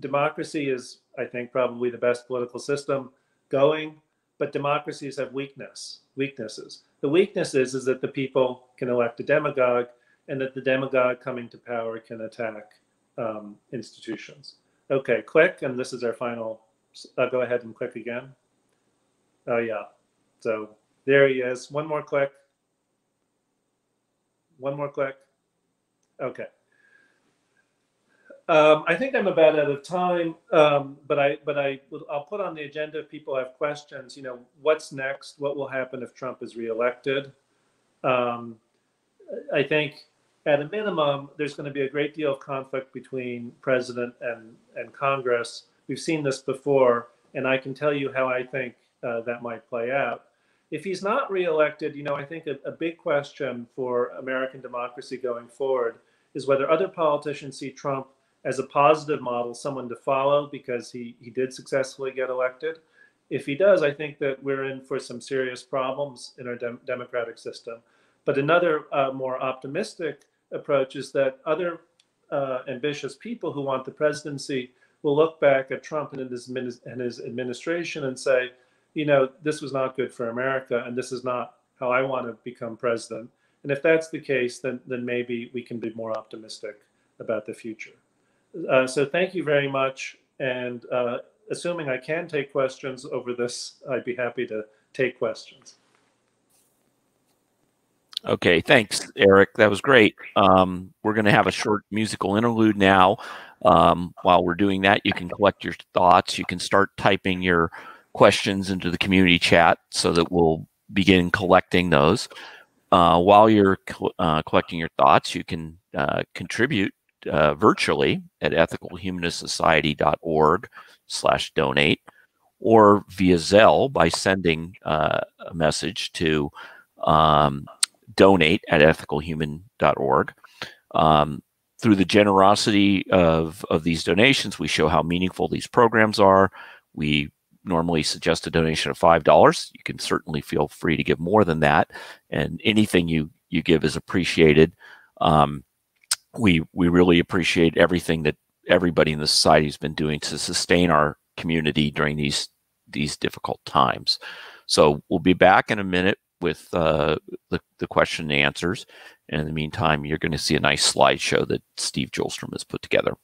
democracy is, I think, probably the best political system going. But democracies have weakness weaknesses. The weakness is, is that the people can elect a demagogue, and that the demagogue coming to power can attack um, institutions. Okay, click, and this is our final. Uh, go ahead and click again. Oh yeah. So there he is. One more click. One more click. Okay. Um, I think I'm about out of time, um, but I but I I'll put on the agenda if people have questions. You know, what's next? What will happen if Trump is reelected? Um, I think at a minimum, there's going to be a great deal of conflict between president and and Congress. We've seen this before, and I can tell you how I think uh, that might play out if he's not reelected, you know, I think a, a, big question for American democracy going forward is whether other politicians see Trump as a positive model, someone to follow because he, he did successfully get elected. If he does, I think that we're in for some serious problems in our dem- democratic system. But another uh, more optimistic approach is that other uh, ambitious people who want the presidency will look back at Trump and his, and his administration and say, you know, this was not good for America, and this is not how I want to become president. And if that's the case, then then maybe we can be more optimistic about the future. Uh, so thank you very much. And uh, assuming I can take questions over this, I'd be happy to take questions. Okay, thanks, Eric. That was great. Um, we're going to have a short musical interlude now. Um, while we're doing that, you can collect your thoughts. You can start typing your questions into the community chat so that we'll begin collecting those. Uh, while you're uh, collecting your thoughts, you can uh, contribute uh, virtually at ethicalhumanistsociety.org slash donate or via Zelle by sending uh, a message to um, donate at ethicalhuman.org. Um, through the generosity of, of these donations, we show how meaningful these programs are. We normally suggest a donation of five dollars. You can certainly feel free to give more than that, and anything you you give is appreciated. Um, we we really appreciate everything that everybody in the society has been doing to sustain our community during these these difficult times. So we'll be back in a minute with uh, the, the question and answers. And in the meantime, you're going to see a nice slideshow that Steve Julstrom has put together.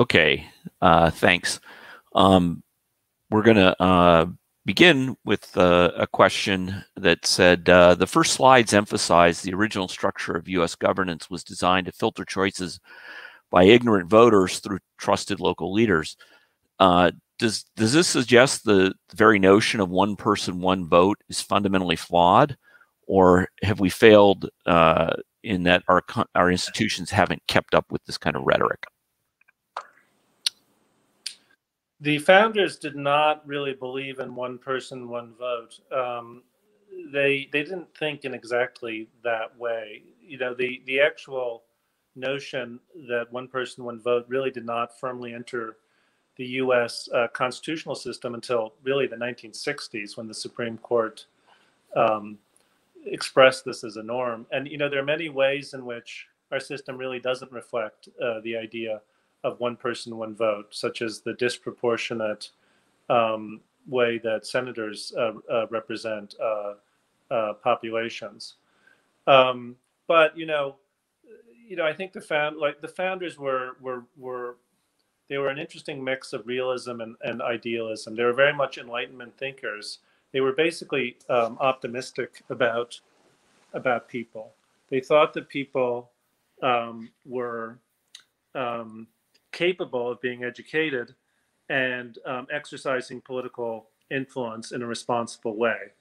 Okay, uh, thanks. Um, we're going to uh, begin with uh, a question that said uh, the first slides emphasized the original structure of U.S. governance was designed to filter choices by ignorant voters through trusted local leaders. Uh, does does this suggest the very notion of one person, one vote is fundamentally flawed, or have we failed uh, in that our our institutions haven't kept up with this kind of rhetoric? The founders did not really believe in one person, one vote. Um, they they didn't think in exactly that way. You know, the the actual notion that one person, one vote really did not firmly enter the U.S. Uh, constitutional system until really the 1960s, when the Supreme Court um, expressed this as a norm. And you know, there are many ways in which our system really doesn't reflect uh, the idea of one person, one vote, such as the disproportionate um, way that senators uh, uh represent uh, uh, populations. Um, but you know, you know, I think the found like the founders were were were they were an interesting mix of realism and, and idealism. They were very much Enlightenment thinkers. They were basically um, optimistic about about people. They thought that people um, were um, capable of being educated and um, exercising political influence in a responsible way.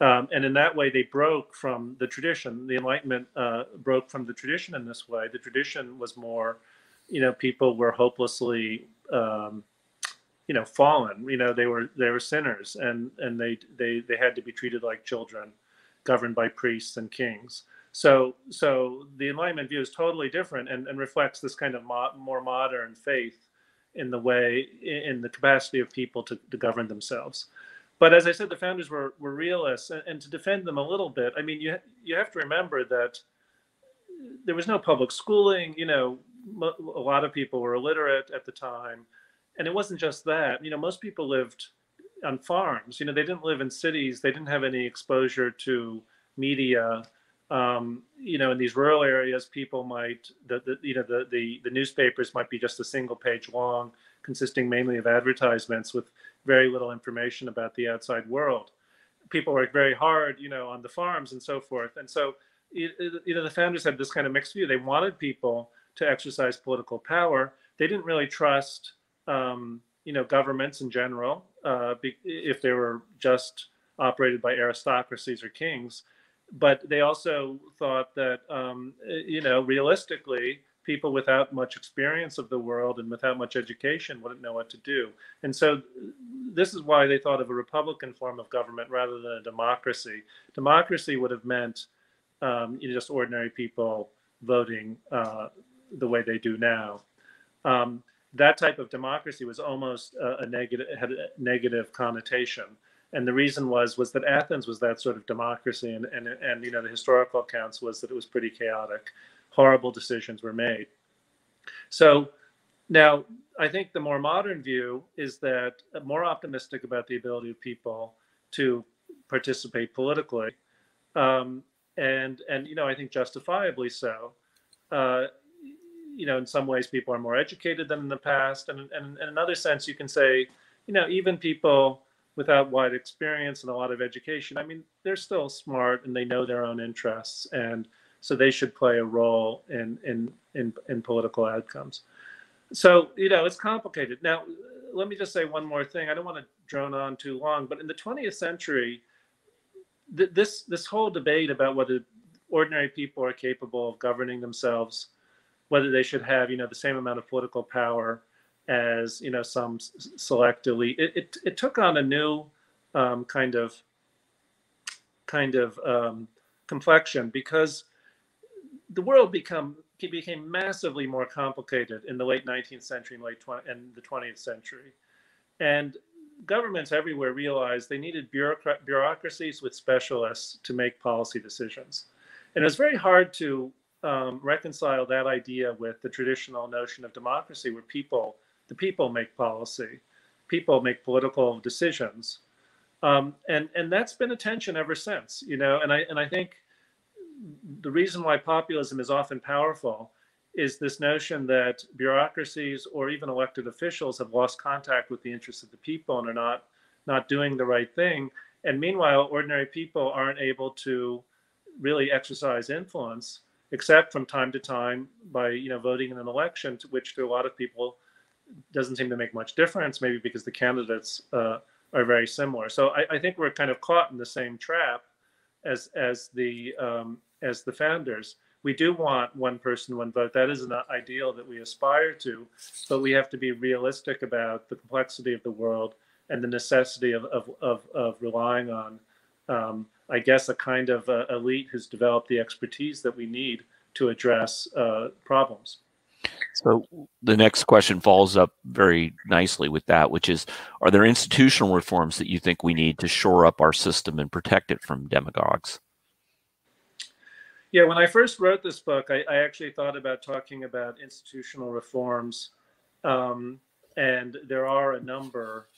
Um, and in that way, they broke from the tradition. The Enlightenment uh, broke from the tradition in this way. The tradition was more, you know, people were hopelessly, um, you know, fallen. You know, they were they were sinners, and and they they they had to be treated like children, governed by priests and kings. So so the Enlightenment view is totally different and, and reflects this kind of mo- more modern faith in the way in the capacity of people to, to govern themselves but as I said, the founders were were realists, and, and, to defend them a little bit, I mean, you you have to remember that there was no public schooling. You know, a lot of people were illiterate at the time, and it wasn't just that. You know, most people lived on farms. You know, they didn't live in cities. They didn't have any exposure to media. Um, you know, in these rural areas, people might the, the you know the, the the newspapers might be just a single page long, consisting mainly of advertisements with very little information about the outside world. People work very hard, you know, on the farms and so forth. And so, you know, the founders had this kind of mixed view. They wanted people to exercise political power. They didn't really trust, um, you know, governments in general, uh, if they were just operated by aristocracies or kings. But they also thought that, um, you know, realistically, people without much experience of the world and without much education wouldn't know what to do. And so this is why they thought of a republican form of government rather than a democracy. Democracy would have meant um, you know, just ordinary people voting uh, the way they do now. Um, that type of democracy was almost a, a negative had a negative connotation and the reason was was that Athens was that sort of democracy, and and and you know the historical accounts was that it was pretty chaotic horrible decisions were made. So now I think the more modern view is that uh, more optimistic about the ability of people to participate politically, um, and and you know I think justifiably so. Uh, you know, in some ways, people are more educated than in the past, and, and, and in another sense, you can say, you know, even people without wide experience and a lot of education, I mean, they're still smart and they know their own interests and so they should play a role in in in, in political outcomes. So you know it's complicated. Now, let me just say one more thing. I don't want to drone on too long, but in the 20th century, th- this this whole debate about whether ordinary people are capable of governing themselves, whether they should have you know the same amount of political power as you know some select elite, it it, it took on a new um, kind of kind of um, complexion because the world become became massively more complicated in the late 19th century and late 20, and the 20th century, and governments everywhere realized they needed bureaucrat, bureaucracies with specialists to make policy decisions, and it was very hard to um, reconcile that idea with the traditional notion of democracy, where people the people make policy, people make political decisions, um, and and that's been a tension ever since, you know, and I and I think the reason why populism is often powerful is this notion that bureaucracies or even elected officials have lost contact with the interests of the people and are not not doing the right thing. And meanwhile, ordinary people aren't able to really exercise influence except from time to time by you know voting in an election, to which to a lot of people doesn't seem to make much difference. Maybe because the candidates uh, are very similar. So I, I, think we're kind of caught in the same trap as as the um, as the founders. We do want one person, one vote. That is an ideal that we aspire to, but we have to be realistic about the complexity of the world and the necessity of of of, of relying on um, I guess, a kind of uh, elite who's developed the expertise that we need to address uh, problems. So the next question follows up very nicely with that, which is, are there institutional reforms that you think we need to shore up our system and protect it from demagogues? Yeah, when I first wrote this book, I, I actually thought about talking about institutional reforms, um, and there are a number,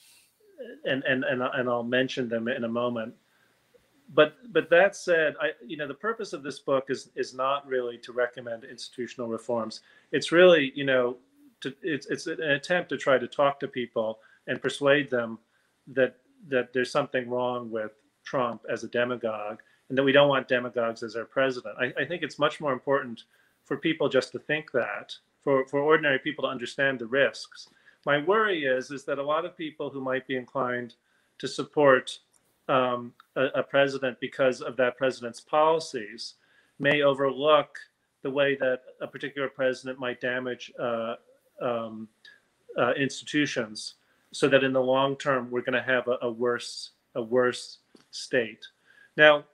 and, and and and I'll mention them in a moment but but that said, I you know the purpose of this book is is not really to recommend institutional reforms. It's really you know to it's it's an attempt to try to talk to people and persuade them that that there's something wrong with Trump as a demagogue and that we don't want demagogues as our president. I, I think it's much more important for people just to think that for for ordinary people to understand the risks. My worry is is that a lot of people who might be inclined to support um, a, a, president because of that president's policies may overlook the way that a particular president might damage uh, um, uh, institutions so that in the long term we're going to have a, a, worse a worse state. Now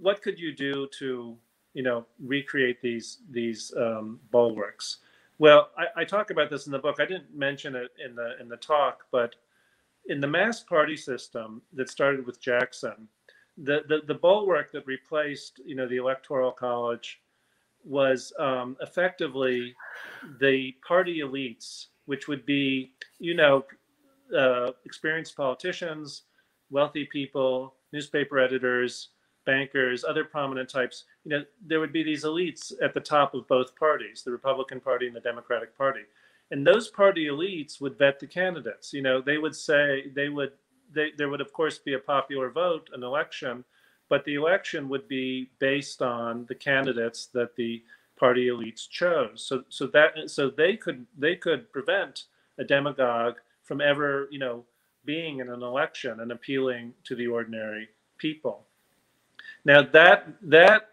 what could you do to you know recreate these these um, bulwarks? Well I, I talk about this in the book. I didn't mention it in the in the talk but in the mass party system that started with Jackson, the, the, the bulwark that replaced, you know, the electoral college was um, effectively the party elites, which would be, you know, uh, experienced politicians, wealthy people, newspaper editors, bankers, other prominent types. You know, there would be these elites at the top of both parties, the Republican Party and the Democratic Party and those party elites would vet the candidates. You know they would say they would they, there would of course be a popular vote an election but the election would be based on the candidates that the party elites chose. So so that so they could they could prevent a demagogue from ever you know being in an election and appealing to the ordinary people. Now that that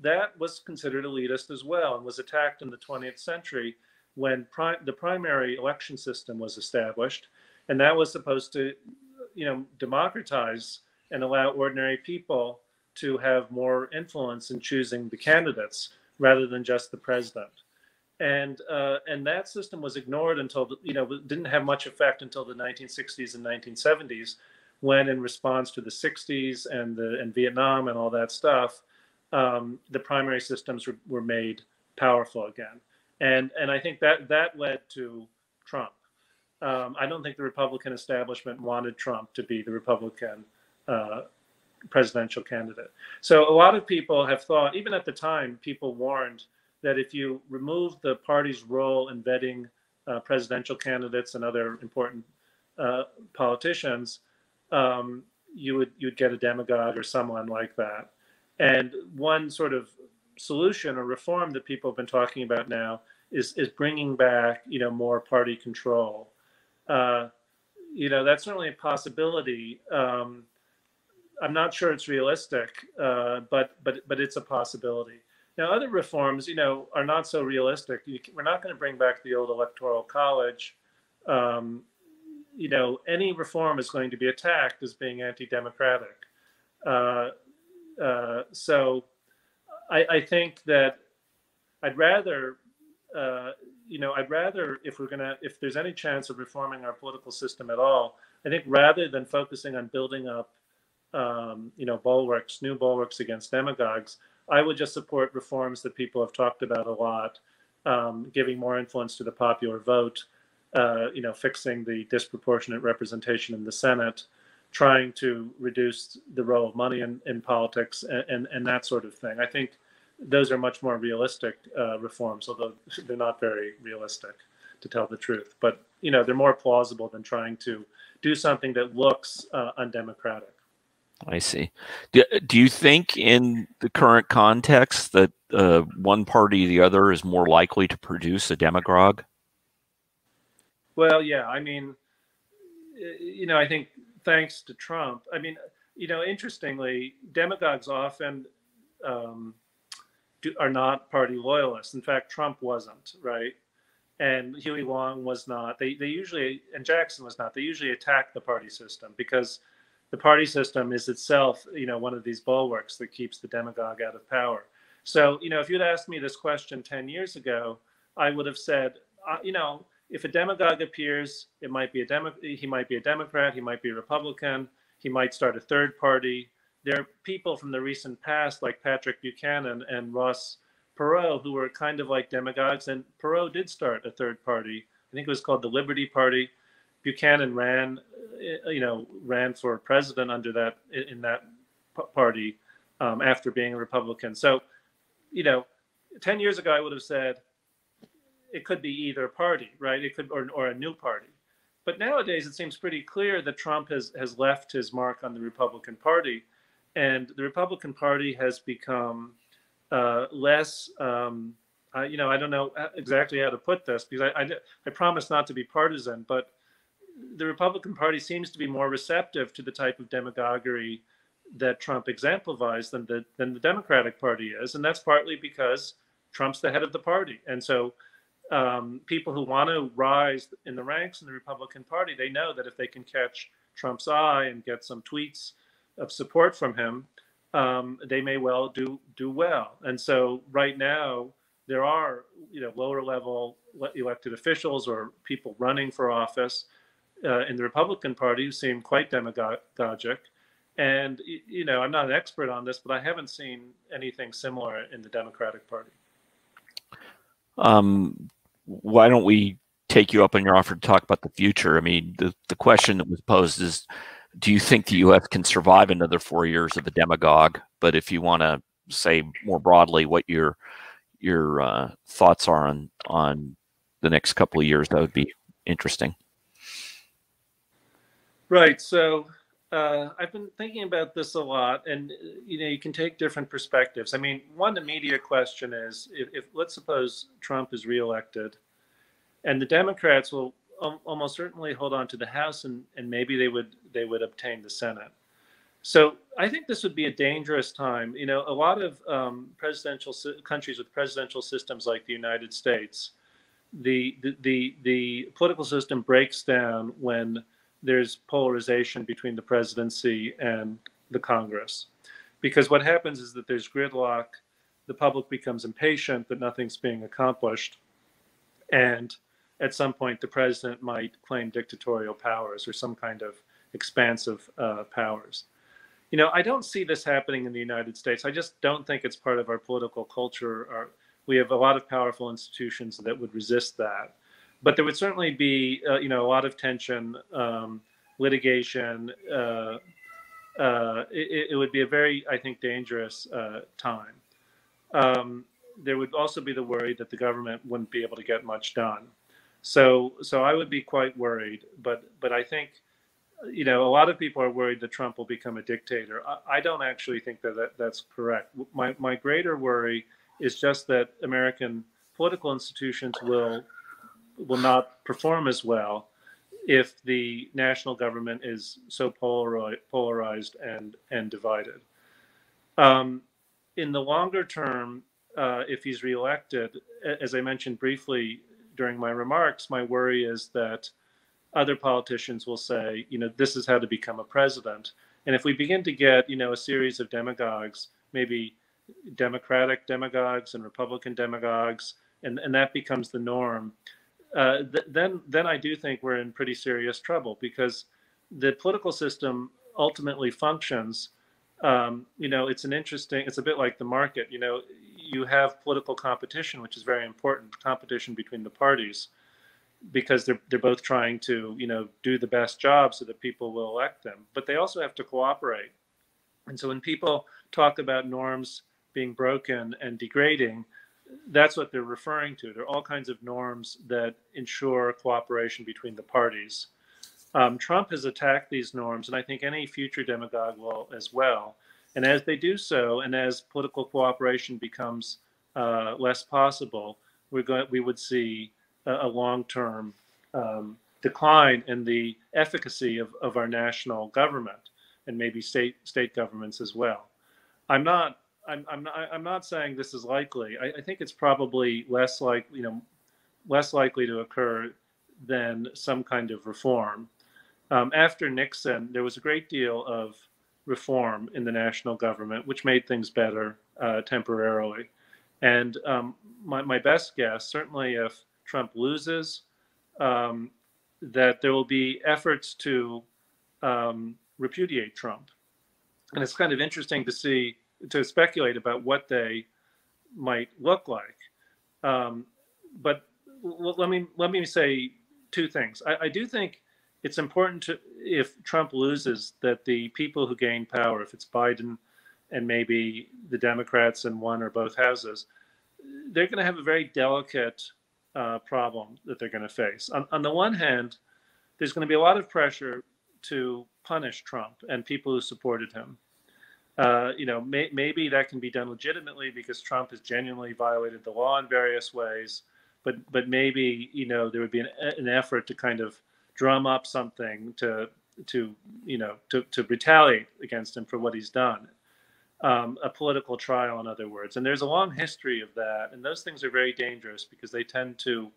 that was considered elitist as well and was attacked in the 20th century when pri- the primary election system was established, and that was supposed to, you know, democratize and allow ordinary people to have more influence in choosing the candidates rather than just the president. And uh, and that system was ignored until the, you know didn't have much effect until the 1960s and 1970s, when in response to the 60s and the and Vietnam and all that stuff, um, the primary systems were, were made powerful again and and I think that that led to Trump. Um, I don't think the Republican establishment wanted Trump to be the Republican uh, presidential candidate. So a lot of people have thought, even at the time, people warned that if you remove the party's role in vetting uh, presidential candidates and other important uh, politicians, um, you would you'd get a demagogue or someone like that. And one sort of solution or reform that people have been talking about now is is bringing back you know more party control. Uh, you know that's certainly a possibility. Um, I'm not sure it's realistic, uh, but but but it's a possibility. Now, other reforms, you know, are not so realistic. You, we're not going to bring back the old electoral college. Um, you know, any reform is going to be attacked as being anti-democratic. Uh, uh, so, I, I, think that I'd rather uh, you know, I'd rather, if we're gonna, if there's any chance of reforming our political system at all, I think rather than focusing on building up, um, you know, bulwarks, new bulwarks against demagogues, I would just support reforms that people have talked about a lot, um, giving more influence to the popular vote, uh, you know, fixing the disproportionate representation in the Senate, trying to reduce the role of money in, in politics, and, and, and that sort of thing. I think those are much more realistic uh, reforms, although they're not very realistic, to tell the truth. But you know, they're more plausible than trying to do something that looks uh, undemocratic. I see. Do, do you think, in the current context, that uh, one party or the other is more likely to produce a demagogue? Well, yeah. I mean, you know, I think thanks to Trump, I mean, you know, interestingly, demagogues often um, do, are not party loyalists. In fact, Trump wasn't, right? And Huey Long was not. They, they usually, and Jackson was not. They usually attack the party system because the party system is itself, you know, one of these bulwarks that keeps the demagogue out of power. So, you know, if you'd asked me this question 10 years ago, I would have said, uh, you know, if a demagogue appears, it might be a demo, he might be a Democrat, he might be a Republican, he might start a third party. There are people from the recent past like Patrick Buchanan and Ross Perot who were kind of like demagogues, and Perot did start a third party. I think it was called the Liberty Party. Buchanan ran, uh, you know, ran for president under that in that party um, after being a Republican. So, you know, ten years ago I would have said it could be either party, right? It could or or a new party. But nowadays it seems pretty clear that Trump has has left his mark on the Republican Party, and the Republican Party has become uh, less. Um, uh, you know, I don't know exactly how to put this because I, I, I promise not to be partisan, but the Republican Party seems to be more receptive to the type of demagoguery that Trump exemplifies than the than the Democratic Party is, and that's partly because Trump's the head of the party, and so um, people who want to rise in the ranks in the Republican Party, they know that if they can catch Trump's eye and get some tweets of support from him, um, they may well do do well. And so right now there are you know lower level elected officials or people running for office uh, in the Republican Party who seem quite demagogic. And you know I'm not an expert on this, but I haven't seen anything similar in the Democratic Party. Um, why don't we take you up on your offer to talk about the future? I mean, the, the question that was posed is, do you think the U.S. can survive another four years of a demagogue? But if you want to say more broadly what your your uh, thoughts are on on the next couple of years, that would be interesting. Right. So uh, I've been thinking about this a lot, and you know, you can take different perspectives. I mean, one immediate question is: if, if let's suppose Trump is reelected, and the Democrats will almost certainly hold on to the House, and, and maybe they would they would obtain the Senate. So I think this would be a dangerous time. You know, a lot of um, presidential countries with presidential systems like the United States, the the the, the political system breaks down when there's polarization between the presidency and the Congress. Because what happens is that there's gridlock, the public becomes impatient that nothing's being accomplished, and at some point the president might claim dictatorial powers or some kind of expansive uh, powers. You know, I don't see this happening in the United States. I just don't think it's part of our political culture. Our, we have a lot of powerful institutions that would resist that but there would certainly be uh, you know a lot of tension, um, litigation. Uh, uh, it, it, would be a very, I think, dangerous uh, time. Um, there would also be the worry that the government wouldn't be able to get much done. So, so I would be quite worried. But, but I think, you know, a lot of people are worried that Trump will become a dictator. I, I don't actually think that, that that's correct. My, my greater worry is just that American political institutions will will not perform as well if the national government is so polarized and and divided. Um, in the longer term, uh, if he's reelected, as I mentioned briefly during my remarks, my worry is that other politicians will say, you know, this is how to become a president. And if we begin to get, you know, a series of demagogues, maybe Democratic demagogues and Republican demagogues, and, and that becomes the norm, uh, th- then then I do think we're in pretty serious trouble because the political system ultimately functions. Um, you know, it's an interesting. It's a bit like the market. You know, you have political competition, which is very important. Competition between the parties, because they're they're both trying to you know do the best job so that people will elect them. But they also have to cooperate. And so when people talk about norms being broken and degrading, that's what they're referring to. There are all kinds of norms that ensure cooperation between the parties. Um, Trump has attacked these norms, and I think any future demagogue will as well. And as they do so, and as political cooperation becomes uh, less possible, we're going, we would see a, a long-term um, decline in the efficacy of, of our national government and maybe state state governments as well. I'm not I'm, I'm not I'm not saying this is likely. I, I think it's probably less like you know less likely to occur than some kind of reform. Um, after Nixon, there was a great deal of reform in the national government, which made things better uh, temporarily. And um, my, my best guess, certainly if Trump loses, um, that there will be efforts to um, repudiate Trump. And it's kind of interesting to see, to speculate about what they might look like. Um, but let me let me say two things. I, I, do think it's important to, if Trump loses, that the people who gain power, if it's Biden and maybe the Democrats in one or both houses, they're going to have a very delicate uh, problem that they're going to face. On, on the one hand, there's going to be a lot of pressure to punish Trump and people who supported him. Uh, you know, may, maybe that can be done legitimately because Trump has genuinely violated the law in various ways. But but maybe you know there would be an, an effort to kind of drum up something to to you know to, to retaliate against him for what he's done. Um, a political trial, in other words. And there's a long history of that. And those things are very dangerous because they tend to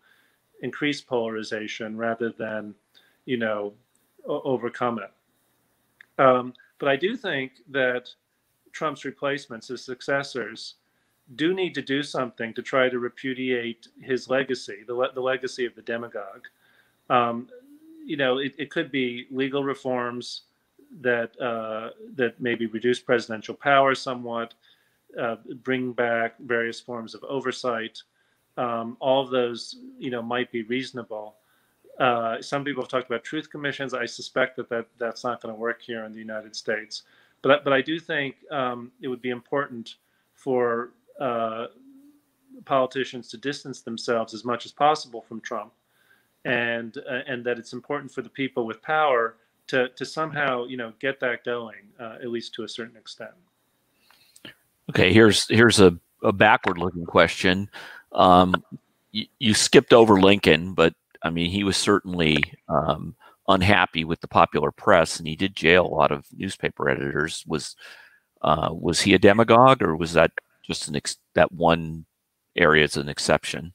increase polarization rather than, you know, overcome it. Um, but I do think that Trump's replacements, his successors, do need to do something to try to repudiate his legacy, the, le- the legacy of the demagogue. Um, you know, it, it, could be legal reforms that uh, that maybe reduce presidential power somewhat, uh, bring back various forms of oversight. Um, all of those, you know, might be reasonable. Uh, some people have talked about truth commissions. I suspect that, that that's not going to work here in the United States. But, but I do think um, it would be important for uh, politicians to distance themselves as much as possible from Trump, and uh, and that it's important for the people with power to to somehow you know get that going uh, at least to a certain extent. Okay, here's here's a, a backward looking question. Um, you, you skipped over Lincoln, but I mean, he was certainly um, unhappy with the popular press, and he did jail a lot of newspaper editors. Was uh, was he a demagogue, or was that just an ex- that one area is an exception?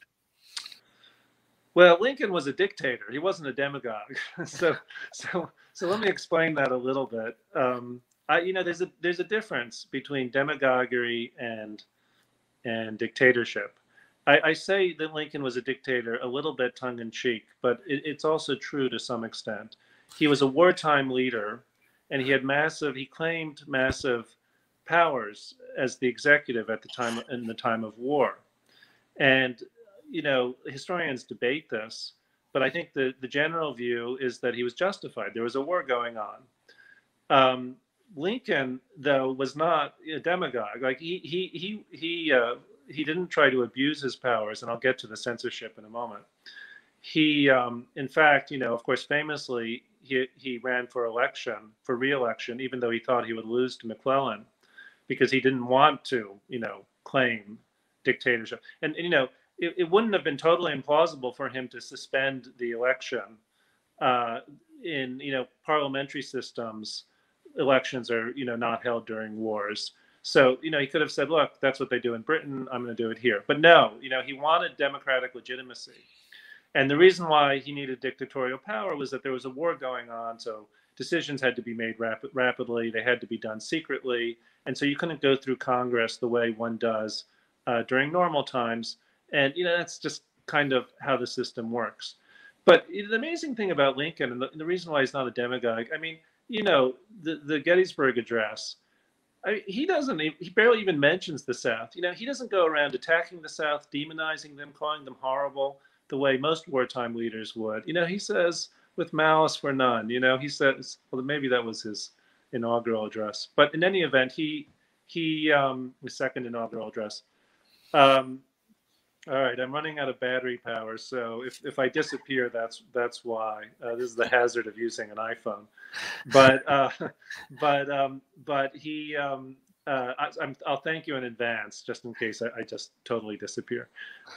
Well, Lincoln was a dictator. He wasn't a demagogue. so, so, so let me explain that a little bit. Um, I, you know, there's a there's a difference between demagoguery and and dictatorship. I, I, say that Lincoln was a dictator a little bit tongue in cheek, but it, it's also true to some extent. He was a wartime leader, and he had massive. He claimed massive powers as the executive at the time in the time of war, and you know historians debate this, but I think the the general view is that he was justified. There was a war going on. Um, Lincoln, though, was not a demagogue. Like he he he he uh, he didn't try to abuse his powers, and I'll get to the censorship in a moment. He, um, in fact, you know, of course, famously, he he ran for election, for re-election, even though he thought he would lose to McClellan, because he didn't want to, you know, claim dictatorship. And, and you know, it, it wouldn't have been totally implausible for him to suspend the election. Uh, in you know parliamentary systems, elections are you know not held during wars. So, you know, he could have said, look, that's what they do in Britain. I'm going to do it here. But no, you know, he wanted democratic legitimacy. And the reason why he needed dictatorial power was that there was a war going on. So decisions had to be made rapid, rapidly, they had to be done secretly. And so you couldn't go through Congress the way one does uh, during normal times. And, you know, that's just kind of how the system works. But the amazing thing about Lincoln, and the, the reason why he's not a demagogue, I mean, you know, the, the Gettysburg Address, I he doesn't. He barely even mentions the South. You know, he doesn't go around attacking the South, demonizing them, calling them horrible, the way most wartime leaders would. You know, he says, "With malice for none." You know, he says, well, maybe that was his inaugural address. But in any event, he he um, his second inaugural address. Um, all right, I'm running out of battery power, so if, if I disappear, that's that's why. Uh, this is the hazard of using an iPhone. But uh, but um, but he um, uh, I, will thank you in advance just in case I, I just totally disappear.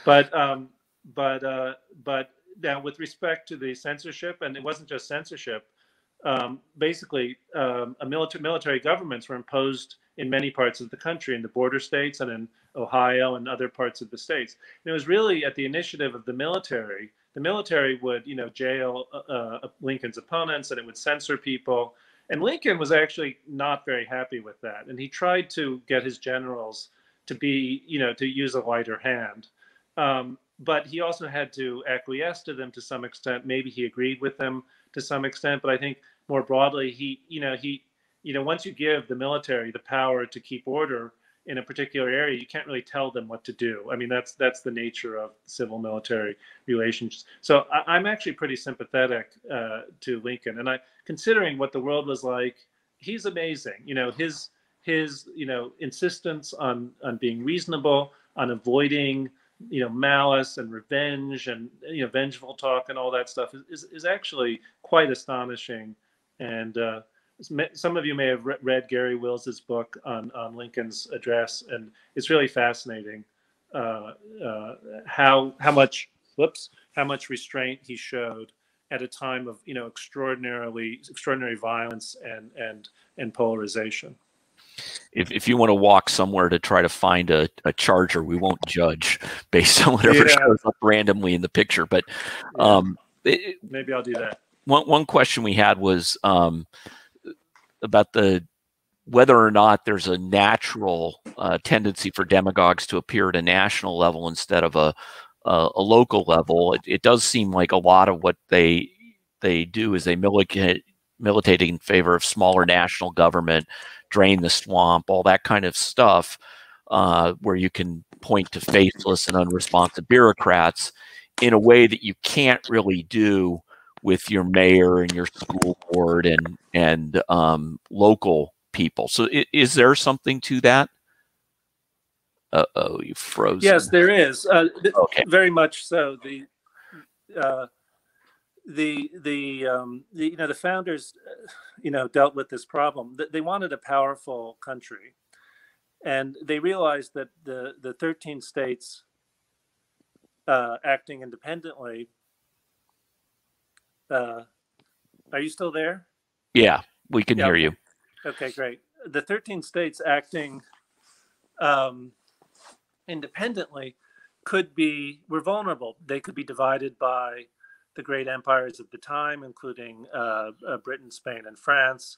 But um, but uh, but now with respect to the censorship, and it wasn't just censorship. Um, basically, um, military military governments were imposed in many parts of the country, in the border states and in Ohio and other parts of the states. And it was really at the initiative of the military. The military would, you know, jail uh, uh, Lincoln's opponents, and it would censor people. And Lincoln was actually not very happy with that, and he tried to get his generals to be, you know, to use a lighter hand. Um, but he also had to acquiesce to them to some extent. Maybe he agreed with them to some extent, but I think more broadly, he, you know, he, you know, once you give the military the power to keep order in a particular area, you can't really tell them what to do. I mean, that's that's the nature of civil military relations. So I, am actually pretty sympathetic uh, to Lincoln, and I, considering what the world was like, he's amazing. You know, his his you know insistence on on being reasonable, on avoiding you know malice and revenge and you know vengeful talk and all that stuff is is, is actually quite astonishing and uh, some of you may have read Garry Wills's book on, on Lincoln's address, and it's really fascinating uh, uh, how how much whoops how much restraint he showed at a time of you know extraordinarily extraordinary violence and and and polarization. If, if you want to walk somewhere to try to find a, a charger, we won't judge based on whatever yeah. shows up randomly in the picture. But um, it, maybe I'll do that. One one question we had was um, about the whether or not there's a natural uh, tendency for demagogues to appear at a national level instead of a a, a local level. It, it, does seem like a lot of what they they do is they militate militate in favor of smaller national government, drain the swamp, all that kind of stuff, uh, where you can point to faithless and unresponsive bureaucrats in a way that you can't really do with your mayor and your school board and and um, local people. So, is, is there something to that? Uh oh, you froze. Yes, there is. Uh, okay. Very much so. The uh, the the, um, the you know the founders, uh, you know, dealt with this problem. They wanted a powerful country, and they realized that the the thirteen states uh, acting independently uh, are you still there? Yeah, we can yeah, hear you. Okay, great. The 13 states acting um, independently could be, were vulnerable. They could be divided by the great empires of the time, including uh, uh, Britain, Spain, and France.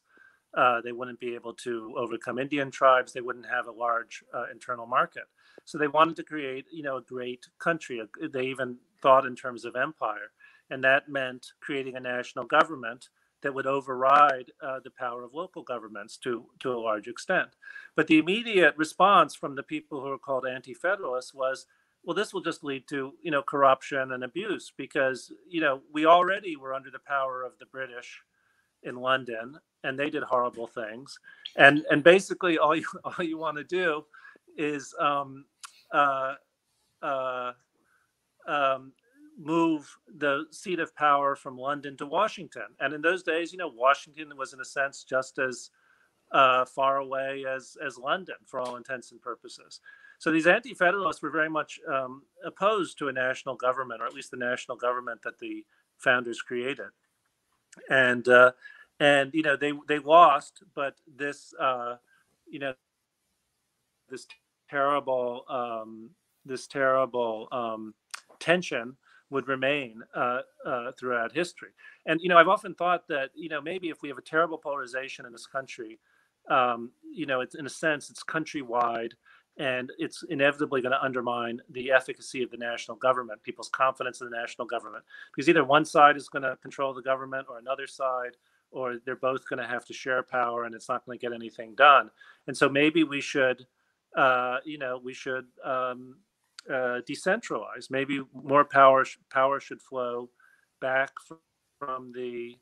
Uh, they wouldn't be able to overcome Indian tribes. They wouldn't have a large uh, internal market. So they wanted to create, you know, a great country. They even thought in terms of empire and that meant creating a national government that would override uh, the power of local governments to to a large extent. But the immediate response from the people who are called anti-federalists was, well, this will just lead to you know corruption and abuse because you know we already were under the power of the British in London, and they did horrible things, and and basically all you all you want to do is um, uh, uh, um, move the seat of power from London to Washington. And in those days, you know, Washington was in a sense just as uh, far away as as London for all intents and purposes. So these anti-federalists were very much um, opposed to a national government, or at least the national government that the founders created. And uh, and you know they they lost, but this uh, you know this terrible um, this terrible um, tension would remain uh, uh, throughout history. And you know, I've often thought that you know maybe if we have a terrible polarization in this country, um, you know, it's in a sense it's countrywide, and it's inevitably going to undermine the efficacy of the national government, people's confidence in the national government, because either one side is going to control the government or another side. Or they're both going to have to share power, and it's not going to get anything done. And so maybe we should, uh, you know, we should um, uh, decentralized. Maybe more power power should flow back from the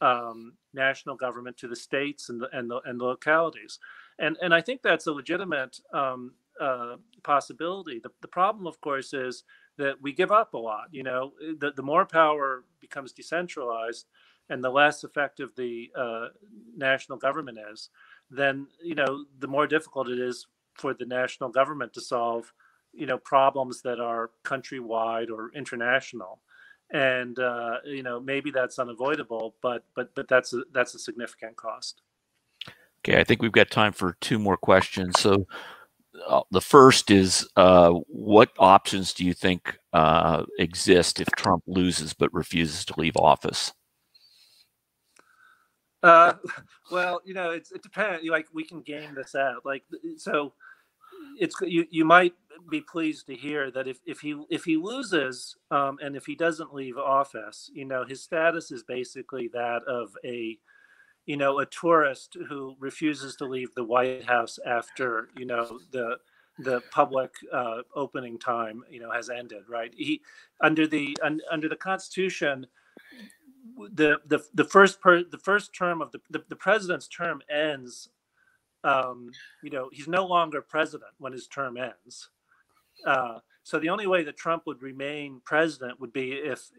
um, national government to the states and the, and the, and the localities. and and I think that's a legitimate um, uh, possibility. The, the problem, of course, is that we give up a lot. You know, the, the more power becomes decentralized and the less effective the uh, national government is, then, you know, the more difficult it is for the national government to solve, you know, problems that are countrywide or international. And, uh, you know, maybe that's unavoidable, but, but, but that's a, that's a significant cost. Okay, I think we've got time for two more questions. So, uh, the first is uh, what options do you think uh, exist if Trump loses but refuses to leave office? Uh, well, you know, it depends. Like we can game this out. Like so, it's you. You might be pleased to hear that if if he if he loses um, and if he doesn't leave office, you know, his status is basically that of a you know, a tourist who refuses to leave the White House after, you know, the the public uh, opening time, you know, has ended, right? He under the un, under the Constitution, the the the first per, the first term of the, the, the president's term ends. Um, you know, he's no longer president when his term ends. Uh, so the only way that Trump would remain president would be if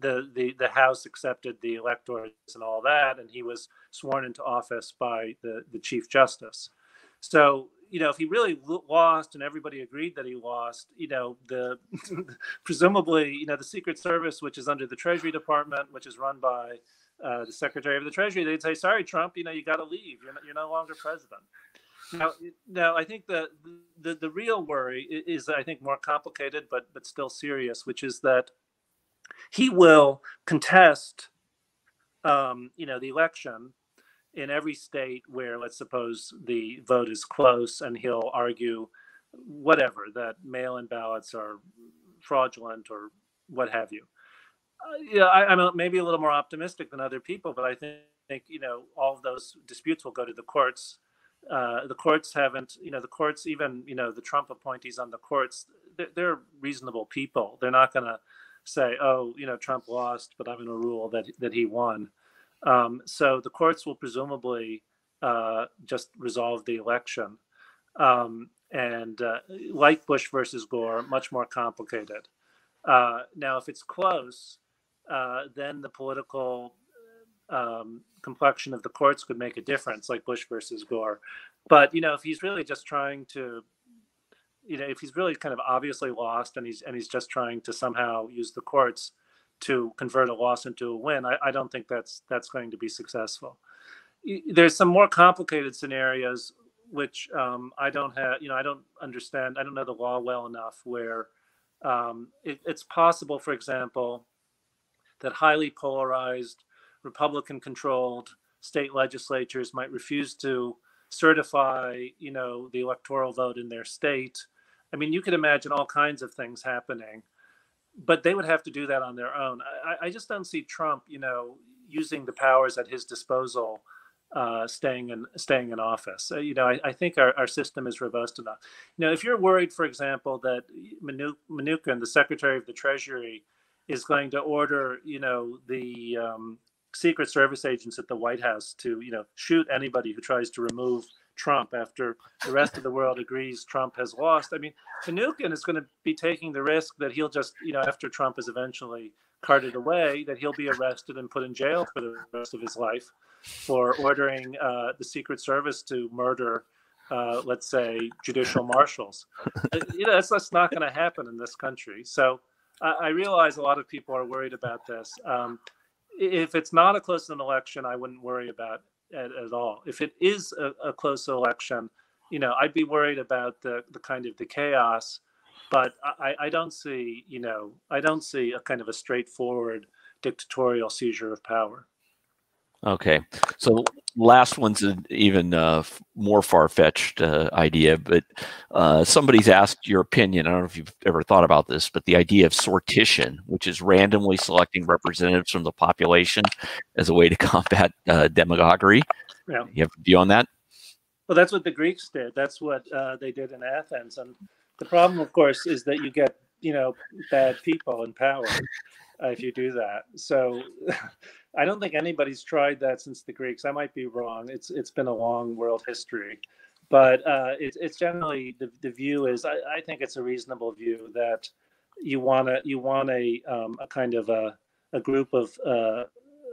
the, the, the House accepted the electors and all that, and he was sworn into office by the, the Chief Justice. So, you know, if he really lost and everybody agreed that he lost, you know, the presumably, you know, the Secret Service, which is under the Treasury Department, which is run by uh, the Secretary of the Treasury, they'd say, "Sorry, Trump, you know, you got to leave. You're, you're no longer president." Now, now I think the, the the real worry is, I think, more complicated, but but still serious, which is that he will contest, um, you know, the election in every state where, let's suppose, the vote is close, and he'll argue whatever that mail-in ballots are fraudulent or what have you. Uh, yeah, I, am maybe a little more optimistic than other people, but I think, think you know all those disputes will go to the courts uh, the courts haven't, you know, the courts, even, you know, the Trump appointees on the courts, they're, they're reasonable people. They're not going to say, oh, you know, Trump lost, but I'm going to rule that, that he won. Um, so the courts will presumably uh, just resolve the election. Um, and uh, like Bush versus Gore, much more complicated. Uh, now, if it's close, uh, then the political um, complexion of the courts could make a difference, like Bush versus Gore. But you know, if he's really just trying to, you know, if he's really kind of obviously lost and he's and he's just trying to somehow use the courts to convert a loss into a win, I, I don't think that's that's going to be successful. There's some more complicated scenarios which um, I don't have, you know, I don't understand. I don't know the law well enough where um, it, it's possible, for example, that highly polarized Republican controlled state legislatures might refuse to certify, you know, the electoral vote in their state. I mean, you could imagine all kinds of things happening, but they would have to do that on their own. I, I just don't see Trump, you know, using the powers at his disposal, uh, staying in staying in office. Uh, you know, I, I think our, our system is robust enough. You know, if you're worried, for example, that Mnuchin, the Secretary of the Treasury, is going to order, you know, the um, Secret Service agents at the White House to, you know, shoot anybody who tries to remove Trump after the rest of the world agrees Trump has lost. I mean, Mnuchin is going to be taking the risk that he'll just, you know, after Trump is eventually carted away, that he'll be arrested and put in jail for the rest of his life for ordering uh, the Secret Service to murder, uh, let's say, judicial marshals. Uh, you know, that's, that's not going to happen in this country. So I, I realize a lot of people are worried about this. Um, if it's not a close election, I wouldn't worry about it at all. If it is a, a close election, you know, I'd be worried about the the kind of the chaos. But I, I don't see, you know, I don't see a kind of a straightforward dictatorial seizure of power. Okay, so last one's an even uh, more far-fetched uh, idea, but uh, somebody's asked your opinion. I don't know if you've ever thought about this, but the idea of sortition, which is randomly selecting representatives from the population as a way to combat uh, demagoguery. Yeah. You have a view on that? Well, that's what the Greeks did. That's what uh, they did in Athens, and the problem, of course, is that you get you know bad people in power uh, if you do that. So. I don't think anybody's tried that since the Greeks. I might be wrong. It's it's been a long world history, but uh, it, it's generally the, the view is I, I think it's a reasonable view that you want to you want a um, a kind of a, a group of uh,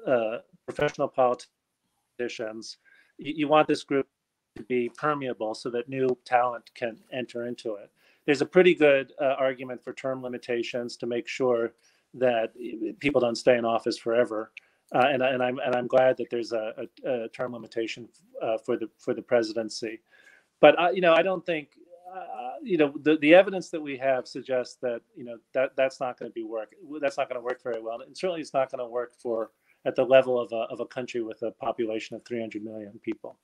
uh, professional politicians. You, you, want this group to be permeable so that new talent can enter into it. There's a pretty good uh, argument for term limitations to make sure that people don't stay in office forever. Uh, and, and I'm and I'm glad that there's a, a, a term limitation uh, for the for the presidency, but uh, you know I don't think uh, you know the, the evidence that we have suggests that you know that that's not going to be work that's not going to work very well. And certainly it's not going to work for at the level of a, of a country with a population of 300 million people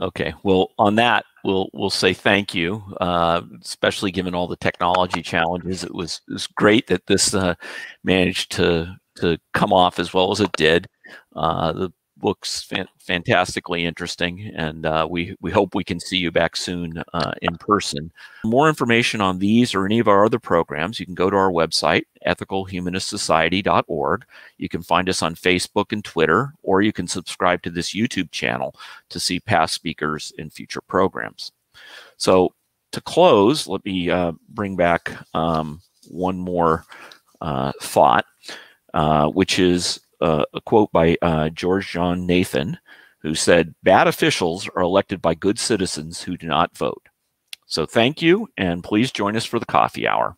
okay well on that we'll we'll say thank you uh, especially given all the technology challenges. It was it was great that this uh, managed to to come off as well as it did. Uh, the looks fan- fantastically interesting, and uh, we we hope we can see you back soon uh, in person. More information on these or any of our other programs, you can go to our website ethicalhumanistsociety.org. You can find us on Facebook and Twitter, or you can subscribe to this YouTube channel to see past speakers in future programs. So to close, let me uh, bring back um, one more uh, thought, uh, which is uh, a quote by uh, George John Nathan, who said, Bad officials are elected by good citizens who do not vote. So thank you, and please join us for the coffee hour.